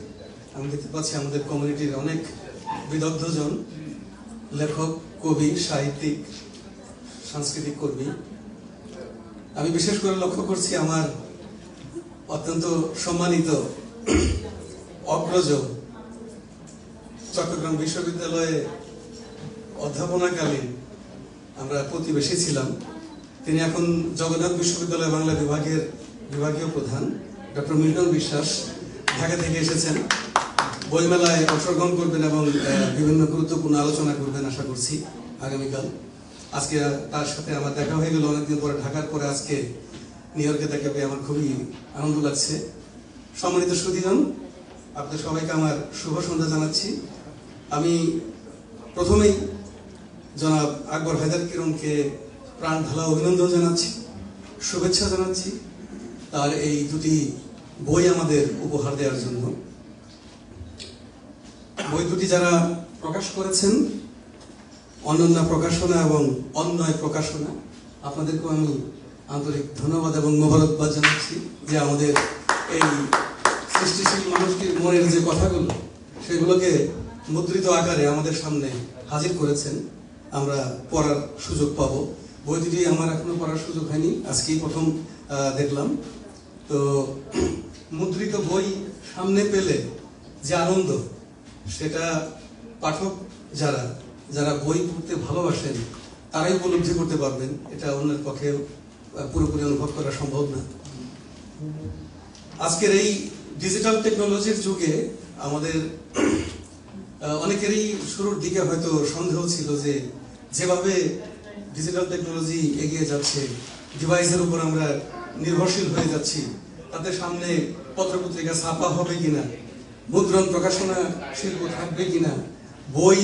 আমি দেখতে পাচ্ছি আমাদের কমিউনিটির অনেক বিদগ্ধজন, লেখক, কবি, সাহিত্যিক, সাংস্কৃতিক কর্মী। আমি বিশেষ করে লক্ষ্য করছি আমার অত্যন্ত সম্মানিত অগ্রজ চট্টগ্রাম বিশ্ববিদ্যালয়ে অধ্যাপনাকালীন আমরা প্রতিবেশী ছিলাম। তিনি এখন জগন্নাথ বিশ্ববিদ্যালয় বাংলা বিভাগের বিভাগীয় প্রধান, ডক্টর মিল্টন বিশ্বাস, ঢাকা থেকে এসেছেন। বইমেলায় অংশগ্রহণ করবেন এবং বিভিন্ন গুরুত্বপূর্ণ আলোচনা করবেন আশা করছি আগামীকাল। আজকে তার সাথে আমার দেখা হয়ে গেল, অনেকদিন পরে ঢাকার পরে আজকে নিউ ইয়র্কে তাকে পেয়ে আমার খুবই আনন্দ লাগছে। সম্মানিত সুধীজন আপনাদের সবাইকে আমার শুভ সন্ধ্যা জানাচ্ছি। আমি প্রথমেই জনাব আকবর হায়দার কিরণকে প্রাণ ঢালা অভিনন্দন জানাচ্ছি, শুভেচ্ছা জানাচ্ছি। তার এই দুটি বই আমাদের উপহার দেওয়ার জন্য। বই দুটি যারা প্রকাশ করেছেন, অনন্যা প্রকাশনা এবং অন্যয় প্রকাশনা, আপনাদেরকেও আমি আন্তরিক ধন্যবাদ এবং মোবারকবাদ জানাচ্ছি যে আমাদের এই সৃষ্টিশীল মানুষটির মনের যে কথাগুলো, সেগুলোকে মুদ্রিত আকারে আমাদের সামনে হাজির করেছেন। আমরা পড়ার সুযোগ পাব। বই দুটি আমার এখনও পড়ার সুযোগ হয়নি, আজকেই প্রথম দেখলাম। তো মুদ্রিত বই সামনে পেলে যে আনন্দ, সেটা পাঠক যারা যারা বই পড়তে ভালোবাসেন, তারাই উপলব্ধি করতে পারবেন। এটা অন্যের পক্ষে পুরোপুরি অনুভব করা সম্ভব না। আজকের এই ডিজিটাল টেকনোলজির যুগে আমাদের অনেকেরই শুরুর দিকে হয়তো সন্দেহ ছিল যে যেভাবে ডিজিটাল টেকনোলজি এগিয়ে যাচ্ছে ডিভাইসের উপর আমরা নির্ভরশীল হয়ে যাচ্ছি, তাতে সামনে পত্রপত্রিকা ছাপা হবে কিনা, মুদ্রণ প্রকাশনা শিল্প থাকবে কিনা, বই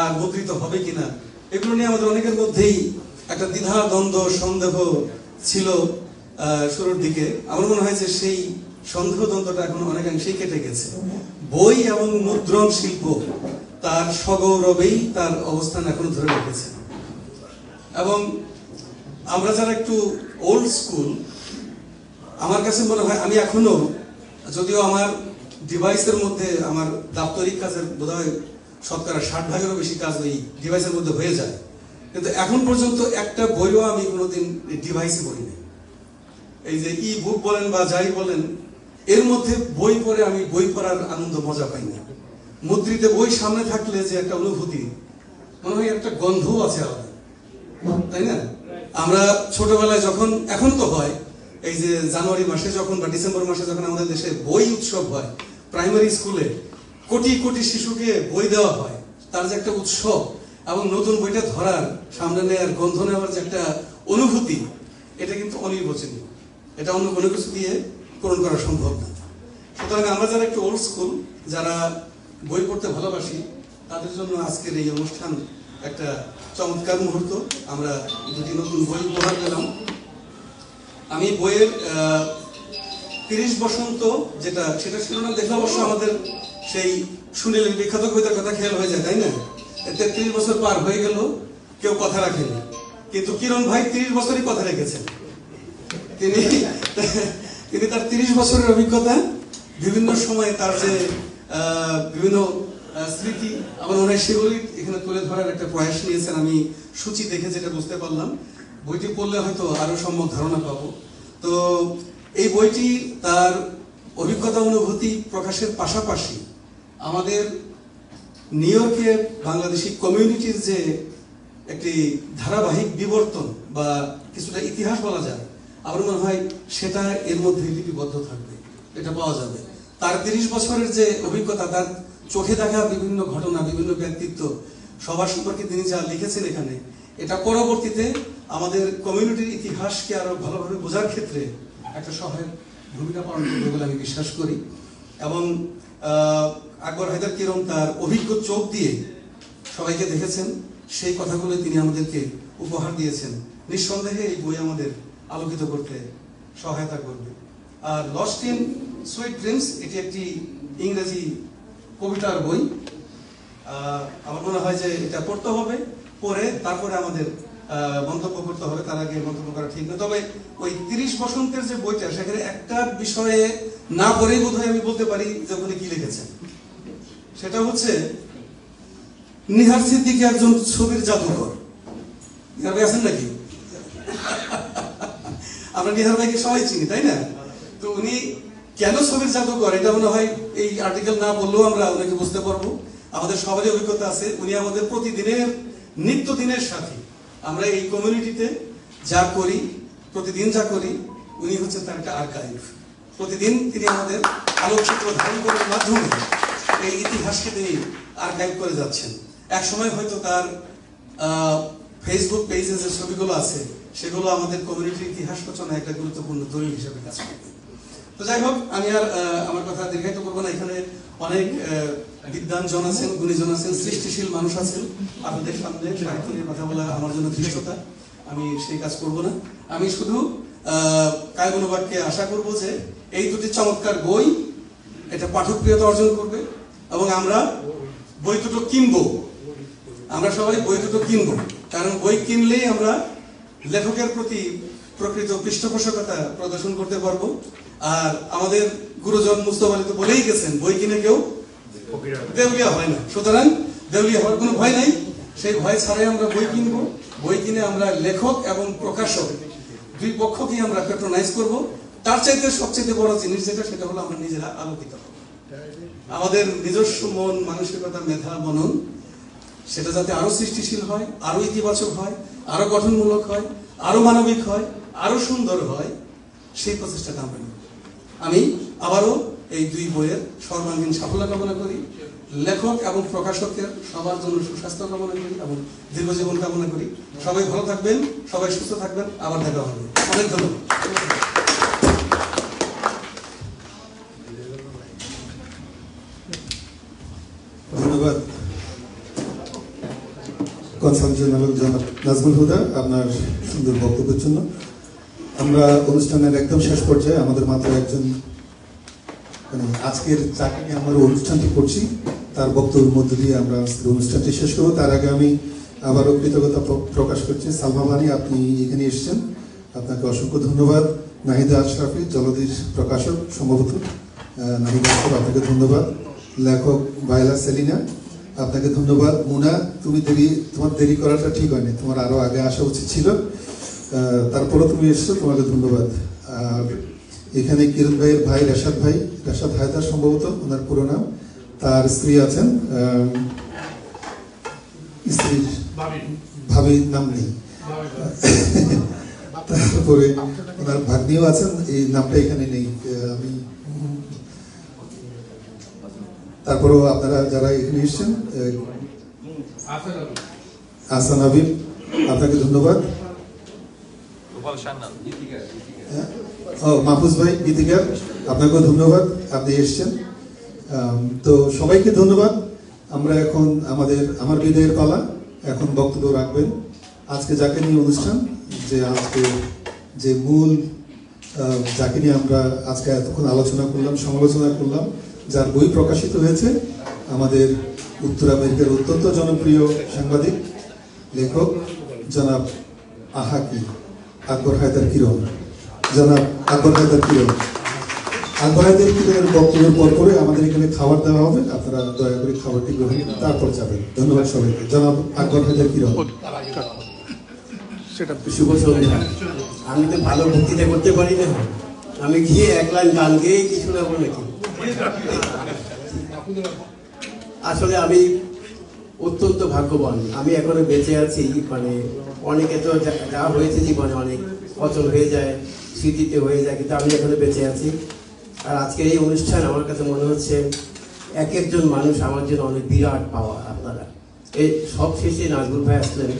আর মুদ্রিত হবে কিনা, এগুলো নিয়ে আমাদের অনেকের মধ্যেই একটা দ্বিধা, দ্বন্দ্ব, সন্দেহ ছিল শুরুর দিকে। আমার মনে হয় যে সেই সন্দেহ দ্বন্দ্বটা এখন অনেকাংশেই কেটে গেছে। বই এবং মুদ্রণ শিল্প, তার সগৌরবেই তার অবস্থান এখন ধরে রেখেছে। এবং আমরা যারা একটু ওল্ড স্কুল আমার কাছে মনে হয় আমি এখনও, যদিও আমার ডিভাইসের মধ্যে, আমার দাপ্তরিক কাজের বোধহয় শতকরা ষাট ভাগেরও বেশি কাজ ওই ডিভাইসের মধ্যে হয়ে যায়। কিন্তু এখন পর্যন্ত একটা বইও আমি কোনোদিন ডিভাইসে পড়িনি। এই যে ই বুক বলেন বা যাই বলেন এর মধ্যে বই পড়ে আমি বই পড়ার আনন্দ, মজা পাই না। মুদ্রিত বই সামনে থাকলে যে একটা অনুভূতি, মনে হয় একটা গন্ধও আছে আলাদা। তাই না? আমরা ছোটবেলায় যখন, এখন তো হয়, এই যে জানুয়ারি মাসে যখন বা ডিসেম্বর মাসে যখন আমাদের দেশে বই উৎসব হয়, প্রাইমারি স্কুলে কোটি কোটি শিশুকে বই দেওয়া হয়, তার যে একটা উৎসব এবং নতুন বইটা ধরার, সামনে নেওয়ার গন্ধ নেওয়ার যে একটা অনুভূতি, এটা কিন্তু অনির্বচনীয়। এটা অন্য কোনো কিছু দিয়ে পূরণ করা সম্ভব না। সুতরাং আমরা যারা একটু ওল্ড স্কুল যারা বই পড়তে ভালোবাসি, তাদের জন্য আজকের এই অনুষ্ঠান একটা চমৎকার মুহূর্ত। আমরা দুটি নতুন বই উপহার পেলাম। আমি বইয়ের তিরিশ বসন্ত যেটা, সেটা শিরোনাম দেখলে অবশ্য আমাদের সেই সুনীলের বিখ্যাত কবিতার কথা খেয়াল হয়ে যায়, তাই না? তেত্রিশ বছর পার হয়ে গেল, কেউ কথা রাখেনি। কিন্তু কিরণ ভাই তিরিশ বছরই কথা রেখেছেন। তিনি তিনি তার তিরিশ বছরের অভিজ্ঞতা, বিভিন্ন সময়ে তার যে বিভিন্ন স্মৃতি, আমার মনে হয় সেগুলি এখানে তুলে ধরার একটা প্রয়াস নিয়েছেন। আমি সূচি দেখে যেটা বুঝতে পারলাম, বইটি পড়লে হয়তো আরও সম্যক ধারণা পাবো। তো এই বইটি তার অভিজ্ঞতা, অনুভূতি প্রকাশের পাশাপাশি আমাদের নিউ ইয়র্কে বাংলাদেশি কমিউনিটির যে একটি ধারাবাহিক বিবর্তন বা কিছুটা ইতিহাস বলা যায় আমার মনে হয় সেটা এর মধ্যে লিপিবদ্ধ থাকবে, এটা পাওয়া যাবে। তার তিরিশ বছরের যে অভিজ্ঞতা, তার চোখে দেখা বিভিন্ন ঘটনা, বিভিন্ন ব্যক্তিত্ব, সবার সম্পর্কে তিনি যা লিখেছেন এখানে, এটা পরবর্তীতে আমাদের কমিউনিটির ইতিহাসকে আরও ভালোভাবে বোঝার ক্ষেত্রে একটা সহায়ক ভূমিকা পালন করবে বলে আমি বিশ্বাস করি। এবং আকবর হায়দার কিরম তার অভিজ্ঞ চোখ দিয়ে সবাইকে দেখেছেন, সেই কথাগুলো তিনি আমাদেরকে উপহার দিয়েছেন। নিঃসন্দেহে এই বই আমাদের আলোকিত করতে সহায়তা করবে। আর লস্ট ইন সুইট ড্রিমস এটি একটি ইংরেজি কবিতার বই। আমার মনে হয় যে এটা পড়তে হবে পরে তারপরে আমাদের মন্তব্য করতে হবে। তার আগে মন্তব্য করা ঠিক না। তবে ওই তিরিশ বসন্তের যে বইটা, সেখানে একটা বিষয়ে না পড়েই বোধ আমি বলতে পারি যে ওখানে কি লিখেছেন সেটা হচ্ছে, নিহার সিদ্দিকি একজন ছবির জাদুকর নিহার আছেন নাকি? আমরা নিহার ভাইকে সবাই চিনি, তাই না? তো উনি কেন ছবির জাদুকর এটা মনে হয় এই আর্টিকেল না বললেও আমরা ওনাকে বুঝতে পারব। আমাদের সবারই অভিজ্ঞতা আছে, উনি আমাদের প্রতিদিনের, নিত্যদিনের সাথী। আমরা এই কমিউনিটিতে যা করি, প্রতিদিন যা করি, উনি হচ্ছে তার একটা আর্কাইভ প্রতিদিন তিনি আমাদের আলোকচিত্র ধারণ করার মাধ্যমে এই ইতিহাসকে তিনি আর্কাইভ করে যাচ্ছেন। এক সময় হয়তো তার ফেসবুক পেজে যে ছবিগুলো আছে সেগুলো আমাদের কমিউনিটির ইতিহাস রচনায় একটা গুরুত্বপূর্ণ দলিল হিসেবে কাজ করবে তো যাই হোক আমি আর আমার কথা দীর্ঘায়িত করব না। এখানে অনেক আহ, বিদ্বানজন আছেন গুণীজন আছেন সৃষ্টিশীল মানুষ আছেন। আপনাদের সামনে সাহিত্য নিয়ে কথা বলা আমার জন্য ধৃষ্টতা। আমি সেই কাজ করব না। আমি শুধু কায়গুণবাদকে আশা করব যে এই দুটি চমৎকার বই এটা পাঠকপ্রিয়তা অর্জন করবে এবং আমরা বই দুটো কিনবো। আমরা সবাই বই দুটো কিনবো। কারণ বই কিনলেই আমরা লেখকের প্রতি প্রকৃত পৃষ্ঠপোষকতা প্রদর্শন করতে পারব। আর আমাদের গুরুজন মুস্তফা আলী তো বলেই গেছেন বই কিনে কেউ দেউলিয়া হয়। না। সুতরাং দেউলিয়া হওয়ার কোনো ভয় নাই। সেই ভয় ছাড়াই আমরা বই কিনবো। বই কিনে আমরা লেখক এবং প্রকাশক দুই পক্ষকেই আমরা প্যাট্রোনাইজ করব। তার চাইতে সবচেয়ে বড় জিনিস যেটা সেটা হলো আমরা নিজেরা আলোকিত হব। আমাদের নিজস্ব মন মানসিকতা মেধা মনন সেটা যাতে আরও সৃষ্টিশীল হয়, আরও ইতিবাচক হয়, আরও গঠনমূলক হয়, আরও মানবিক হয়, আরও সুন্দর হয়, সেই প্রচেষ্টাটা আমরা আমি আবারও এই দুই বইয়ের সর্বাঙ্গীন সাফল্য কামনা করি। লেখক এবং প্রকাশকের সবার জন্য সুস্বাস্থ্য কামনা করি এবং দীর্ঘজীবন কামনা করি। সবাই ভালো থাকবেন, সবাই সুস্থ থাকবেন। আবার দেখা হবে। অনেক ধন্যবাদ। কনসাল জেনারেল নাজমুল হুদা আপনার সুন্দর বক্তব্যের জন্য। আমরা অনুষ্ঠানের একদম শেষ পর্যায়ে আমাদের মাত্র একজন মানে আজকের চাকরি আমরা অনুষ্ঠানটি করছি, তার বক্তব্যের মধ্য দিয়ে আমরা অনুষ্ঠানটি শেষ করব। তার আগে আমি আবারও কৃতজ্ঞতা প্রকাশ করছি। সালমা বানি আপনি এখানে এসেছেন। আপনাকে অসংখ্য ধন্যবাদ। নাহিদা আশরাফি জলদির প্রকাশক, সম্ভবত। নাহিদা আশরাফ, আপনাকে ধন্যবাদ। লেখক বায়লা সেলিনা আপনাকে ধন্যবাদ। মুনা তুমি দেরি তোমার দেরি করাটা ঠিক হয়নি। তোমার আরও আগে আসা উচিত ছিল। আহ, তারপরেও তুমি এসছো তোমাকে ধন্যবাদ। আর এখানে কিরণ ভাইয়ের ভাই রেশাদ ভাই রেশাদ হায়দার সম্ভবত ওনার পুরো নাম। তার স্ত্রী আছেন স্ত্রীর ভাবির নাম নেই। তারপরে ওনার ভাগ্নিও আছেন এই নামটা এখানে নেই আহ, আমি তারপরেও আপনারা যারা এখানে এসেছেন আসান হাবিব আপনাকে ধন্যবাদ। হ্যাঁ? ও মাহফুজ ভাই গীতিকার আপনাকেও ধন্যবাদ আপনি এসেছেন। তো সবাইকে ধন্যবাদ। আমরা এখন আমাদের আমার বিদায়ের পালা এখন বক্তব্য রাখবেন। আজকে যাকে নিয়ে অনুষ্ঠান যে আজকে যে মূল যাকে নিয়ে আমরা আজকে এতক্ষণ আলোচনা করলাম সমালোচনা করলাম যার বই প্রকাশিত হয়েছে আমাদের উত্তর আমেরিকার অত্যন্ত জনপ্রিয় সাংবাদিক লেখক জনাব আহাকি আকবর হায়দার কিরণ। জনাব আকবর হায়দার কিরণ। আকবরাদের বক্তব্যের পর করে আমাদের এখানে খাবার দেওয়া হবে আপনারা দয়া করে খাবারটি গ্রহণ তারপর যাবেন। ধন্যবাদ সবাইকে। জনাব আকবর হাজার কিরণ। শুভ সন্ধ্যা। আমি তো ভালো বক্তৃতা করতে পারি না। আমি গিয়ে এক লাইন গান গেয়ে কি শোনাবো নাকি আসলে আমি অত্যন্ত ভাগ্যবান। আমি এখনও বেঁচে আছি মানে অনেকে তো যা- হয়েছে জীবনে অনেক অচল হয়ে যায়, স্মৃতিতে হয়ে যায়, কিন্তু আমি এখনও বেঁচে আছি। আর আজকের এই অনুষ্ঠান আমার কাছে মনে হচ্ছে এক একজন মানুষ আমার জন্য অনেক বিরাট পাওয়া আপনারা। এই সব শেষে নাজবুল ভাই আসলেন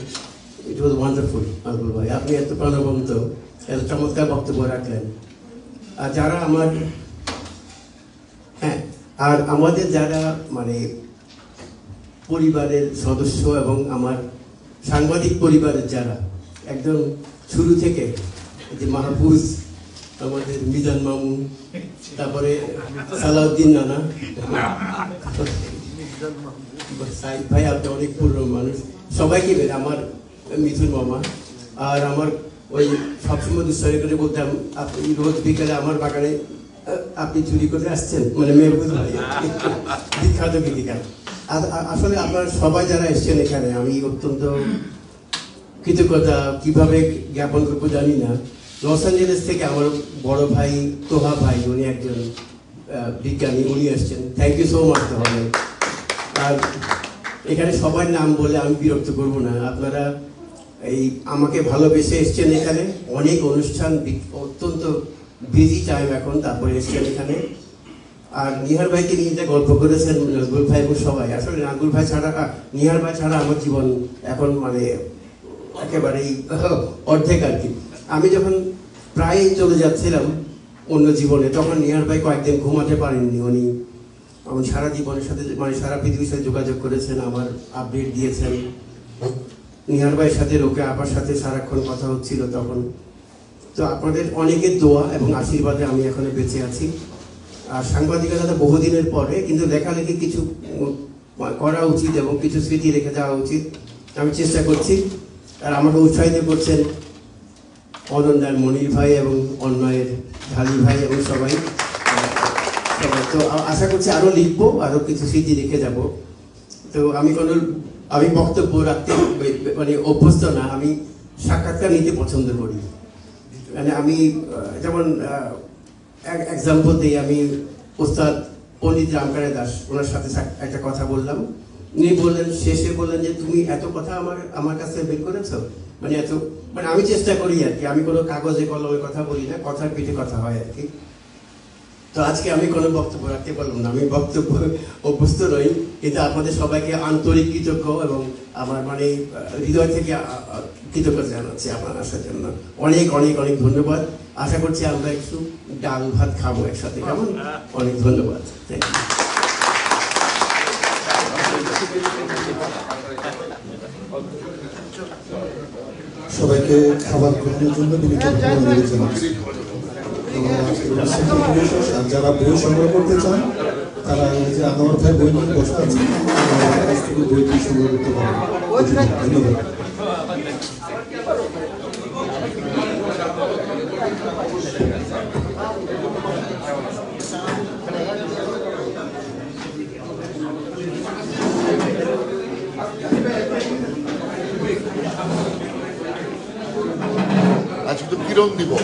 ইট ওয়াজ ওয়ান্ডারফুল নাজবুল ভাই। আপনি এত প্রাণবন্ত, এত চমৎকার বক্তব্য রাখলেন। আর যারা আমার হ্যাঁ আর আমাদের যারা মানে পরিবারের সদস্য এবং আমার সাংবাদিক পরিবারের যারা, একদম শুরু থেকে যে মাহফুজ, আমাদের মিজান মামু তারপরে সালাউদ্দিন নানা সাইদ ভাই আপনি অনেক পুরনো মানুষ, সবাইকে বের আমার মিথুন মামা, আর আমার ওই সবসময় দুঃসারি করে বলতাম আপনি রোজ বিকালে আমার বাগানে আপনি চুরি করে আসছেন? মানে মেহবুজ ভাই বিখ্যাত গীতিকার আসলে আপনারা সবাই যারা এসছেন এখানে, আমি অত্যন্ত কৃতজ্ঞতা, কীভাবে জ্ঞাপন করব জানি না। লস অ্যাঞ্জেলেস থেকে আমার বড় ভাই তোহা ভাই, উনি একজন বিজ্ঞানী, উনি এসছেন। থ্যাংক ইউ সো মাচ তাহলে। আর এখানে সবার নাম বলে আমি বিরক্ত করব না। আপনারা এই আমাকে ভালোবেসে এসছেন এখানে। অনেক অনুষ্ঠান অত্যন্ত বিজি টাইম এখন, তারপরে এসছেন এখানে। আর নিহার ভাইকে নিয়ে যে গল্প করেছেন নাজগুল ভাই এবং সবাই, আসলে নাজগুল ভাই ছাড়া নিহার ভাই ছাড়া আমার জীবন এখন মানে একেবারেই অর্ধেক আর কি। আমি যখন প্রায় চলে যাচ্ছিলাম অন্য জীবনে, তখন নিহার ভাই কয়েকদিন ঘুমাতে পারেননি উনি। আমার সারা জীবনের সাথে মানে সারা পৃথিবীর সাথে যোগাযোগ করেছেন আমার আপডেট দিয়েছেন। নিহার ভাইয়ের সাথে লোকে আপার সাথে সারাক্ষণ কথা হচ্ছিল তখন। তো আপনাদের অনেকের দোয়া এবং আশীর্বাদে আমি এখনও বেঁচে আছি। আর সাংবাদিকতা বহুদিনের পরে, কিন্তু লেখালেখি কিছু করা উচিত এবং কিছু স্মৃতি রেখে যাওয়া উচিত। আমি চেষ্টা করছি। আর আমাকে উৎসাহিত করছেন অনন্দার মনির ভাই এবং অন্যয়ের ঢালি ভাই এবং সবাই। তো আশা করছি আরও লিখব আরও কিছু স্মৃতি রেখে যাব। তো আমি কোনো, আমি বক্তব্য রাখতে মানে অভ্যস্ত না, আমি সাক্ষাৎকার নিতে পছন্দ করি। মানে আমি যেমন এক্সাম্পল দিই আমি ওস্তাদ পণ্ডিত রামকারে দাস, ওনার সাথে একটা কথা বললাম। উনি বললেন, শেষে বললেন যে, তুমি এত কথা আমার আমার কাছে বের করেছ? মানে এত মানে আমি চেষ্টা করি আর কি। আমি কোনো কাগজে কলমে কথা বলি না, কথার পিঠে কথা হয় আর কি। তো আজকে আমি কোনো বক্তব্য রাখতে পারলাম না। আমি বক্তব্য অভ্যস্ত নই, কিন্তু আপনাদের সবাইকে আন্তরিক কৃতজ্ঞ এবং আমার মানে হৃদয় থেকে কৃতজ্ঞতা জানাচ্ছি আপনার আসার জন্য। অনেক অনেক অনেক ধন্যবাদ। আশা করছি আমরা একটু ডাল ভাত খাব একসাথে। কেমন? অনেক ধন্যবাদ। থ্যাংক ইউ সবাইকে খাবার গ্রহণের জন্য বিনীত জানাচ্ছি। যারা বই সংগ্রহ করতে চান, তারা যে আনোয়ার ভাই বই নিয়ে বসে আছে বইটি সংগ্রহ করতে পারেন আজকে তো কিরণ দিবস।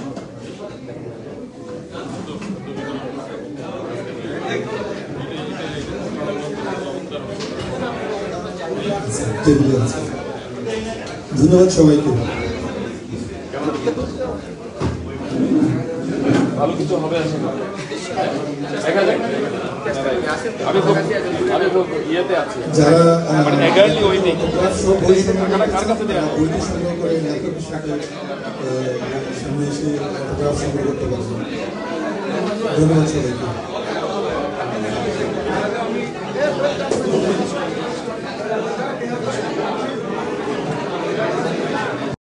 টেবিলে আছে ধন্যবাদ সবাইকে। ভালো কিছু হবে যারা মানে সংগ্রহ করে ল্যাপটপের সামনে এসে সংগ্রহ করতে পারবেন ধন্যবাদ সবাইকে।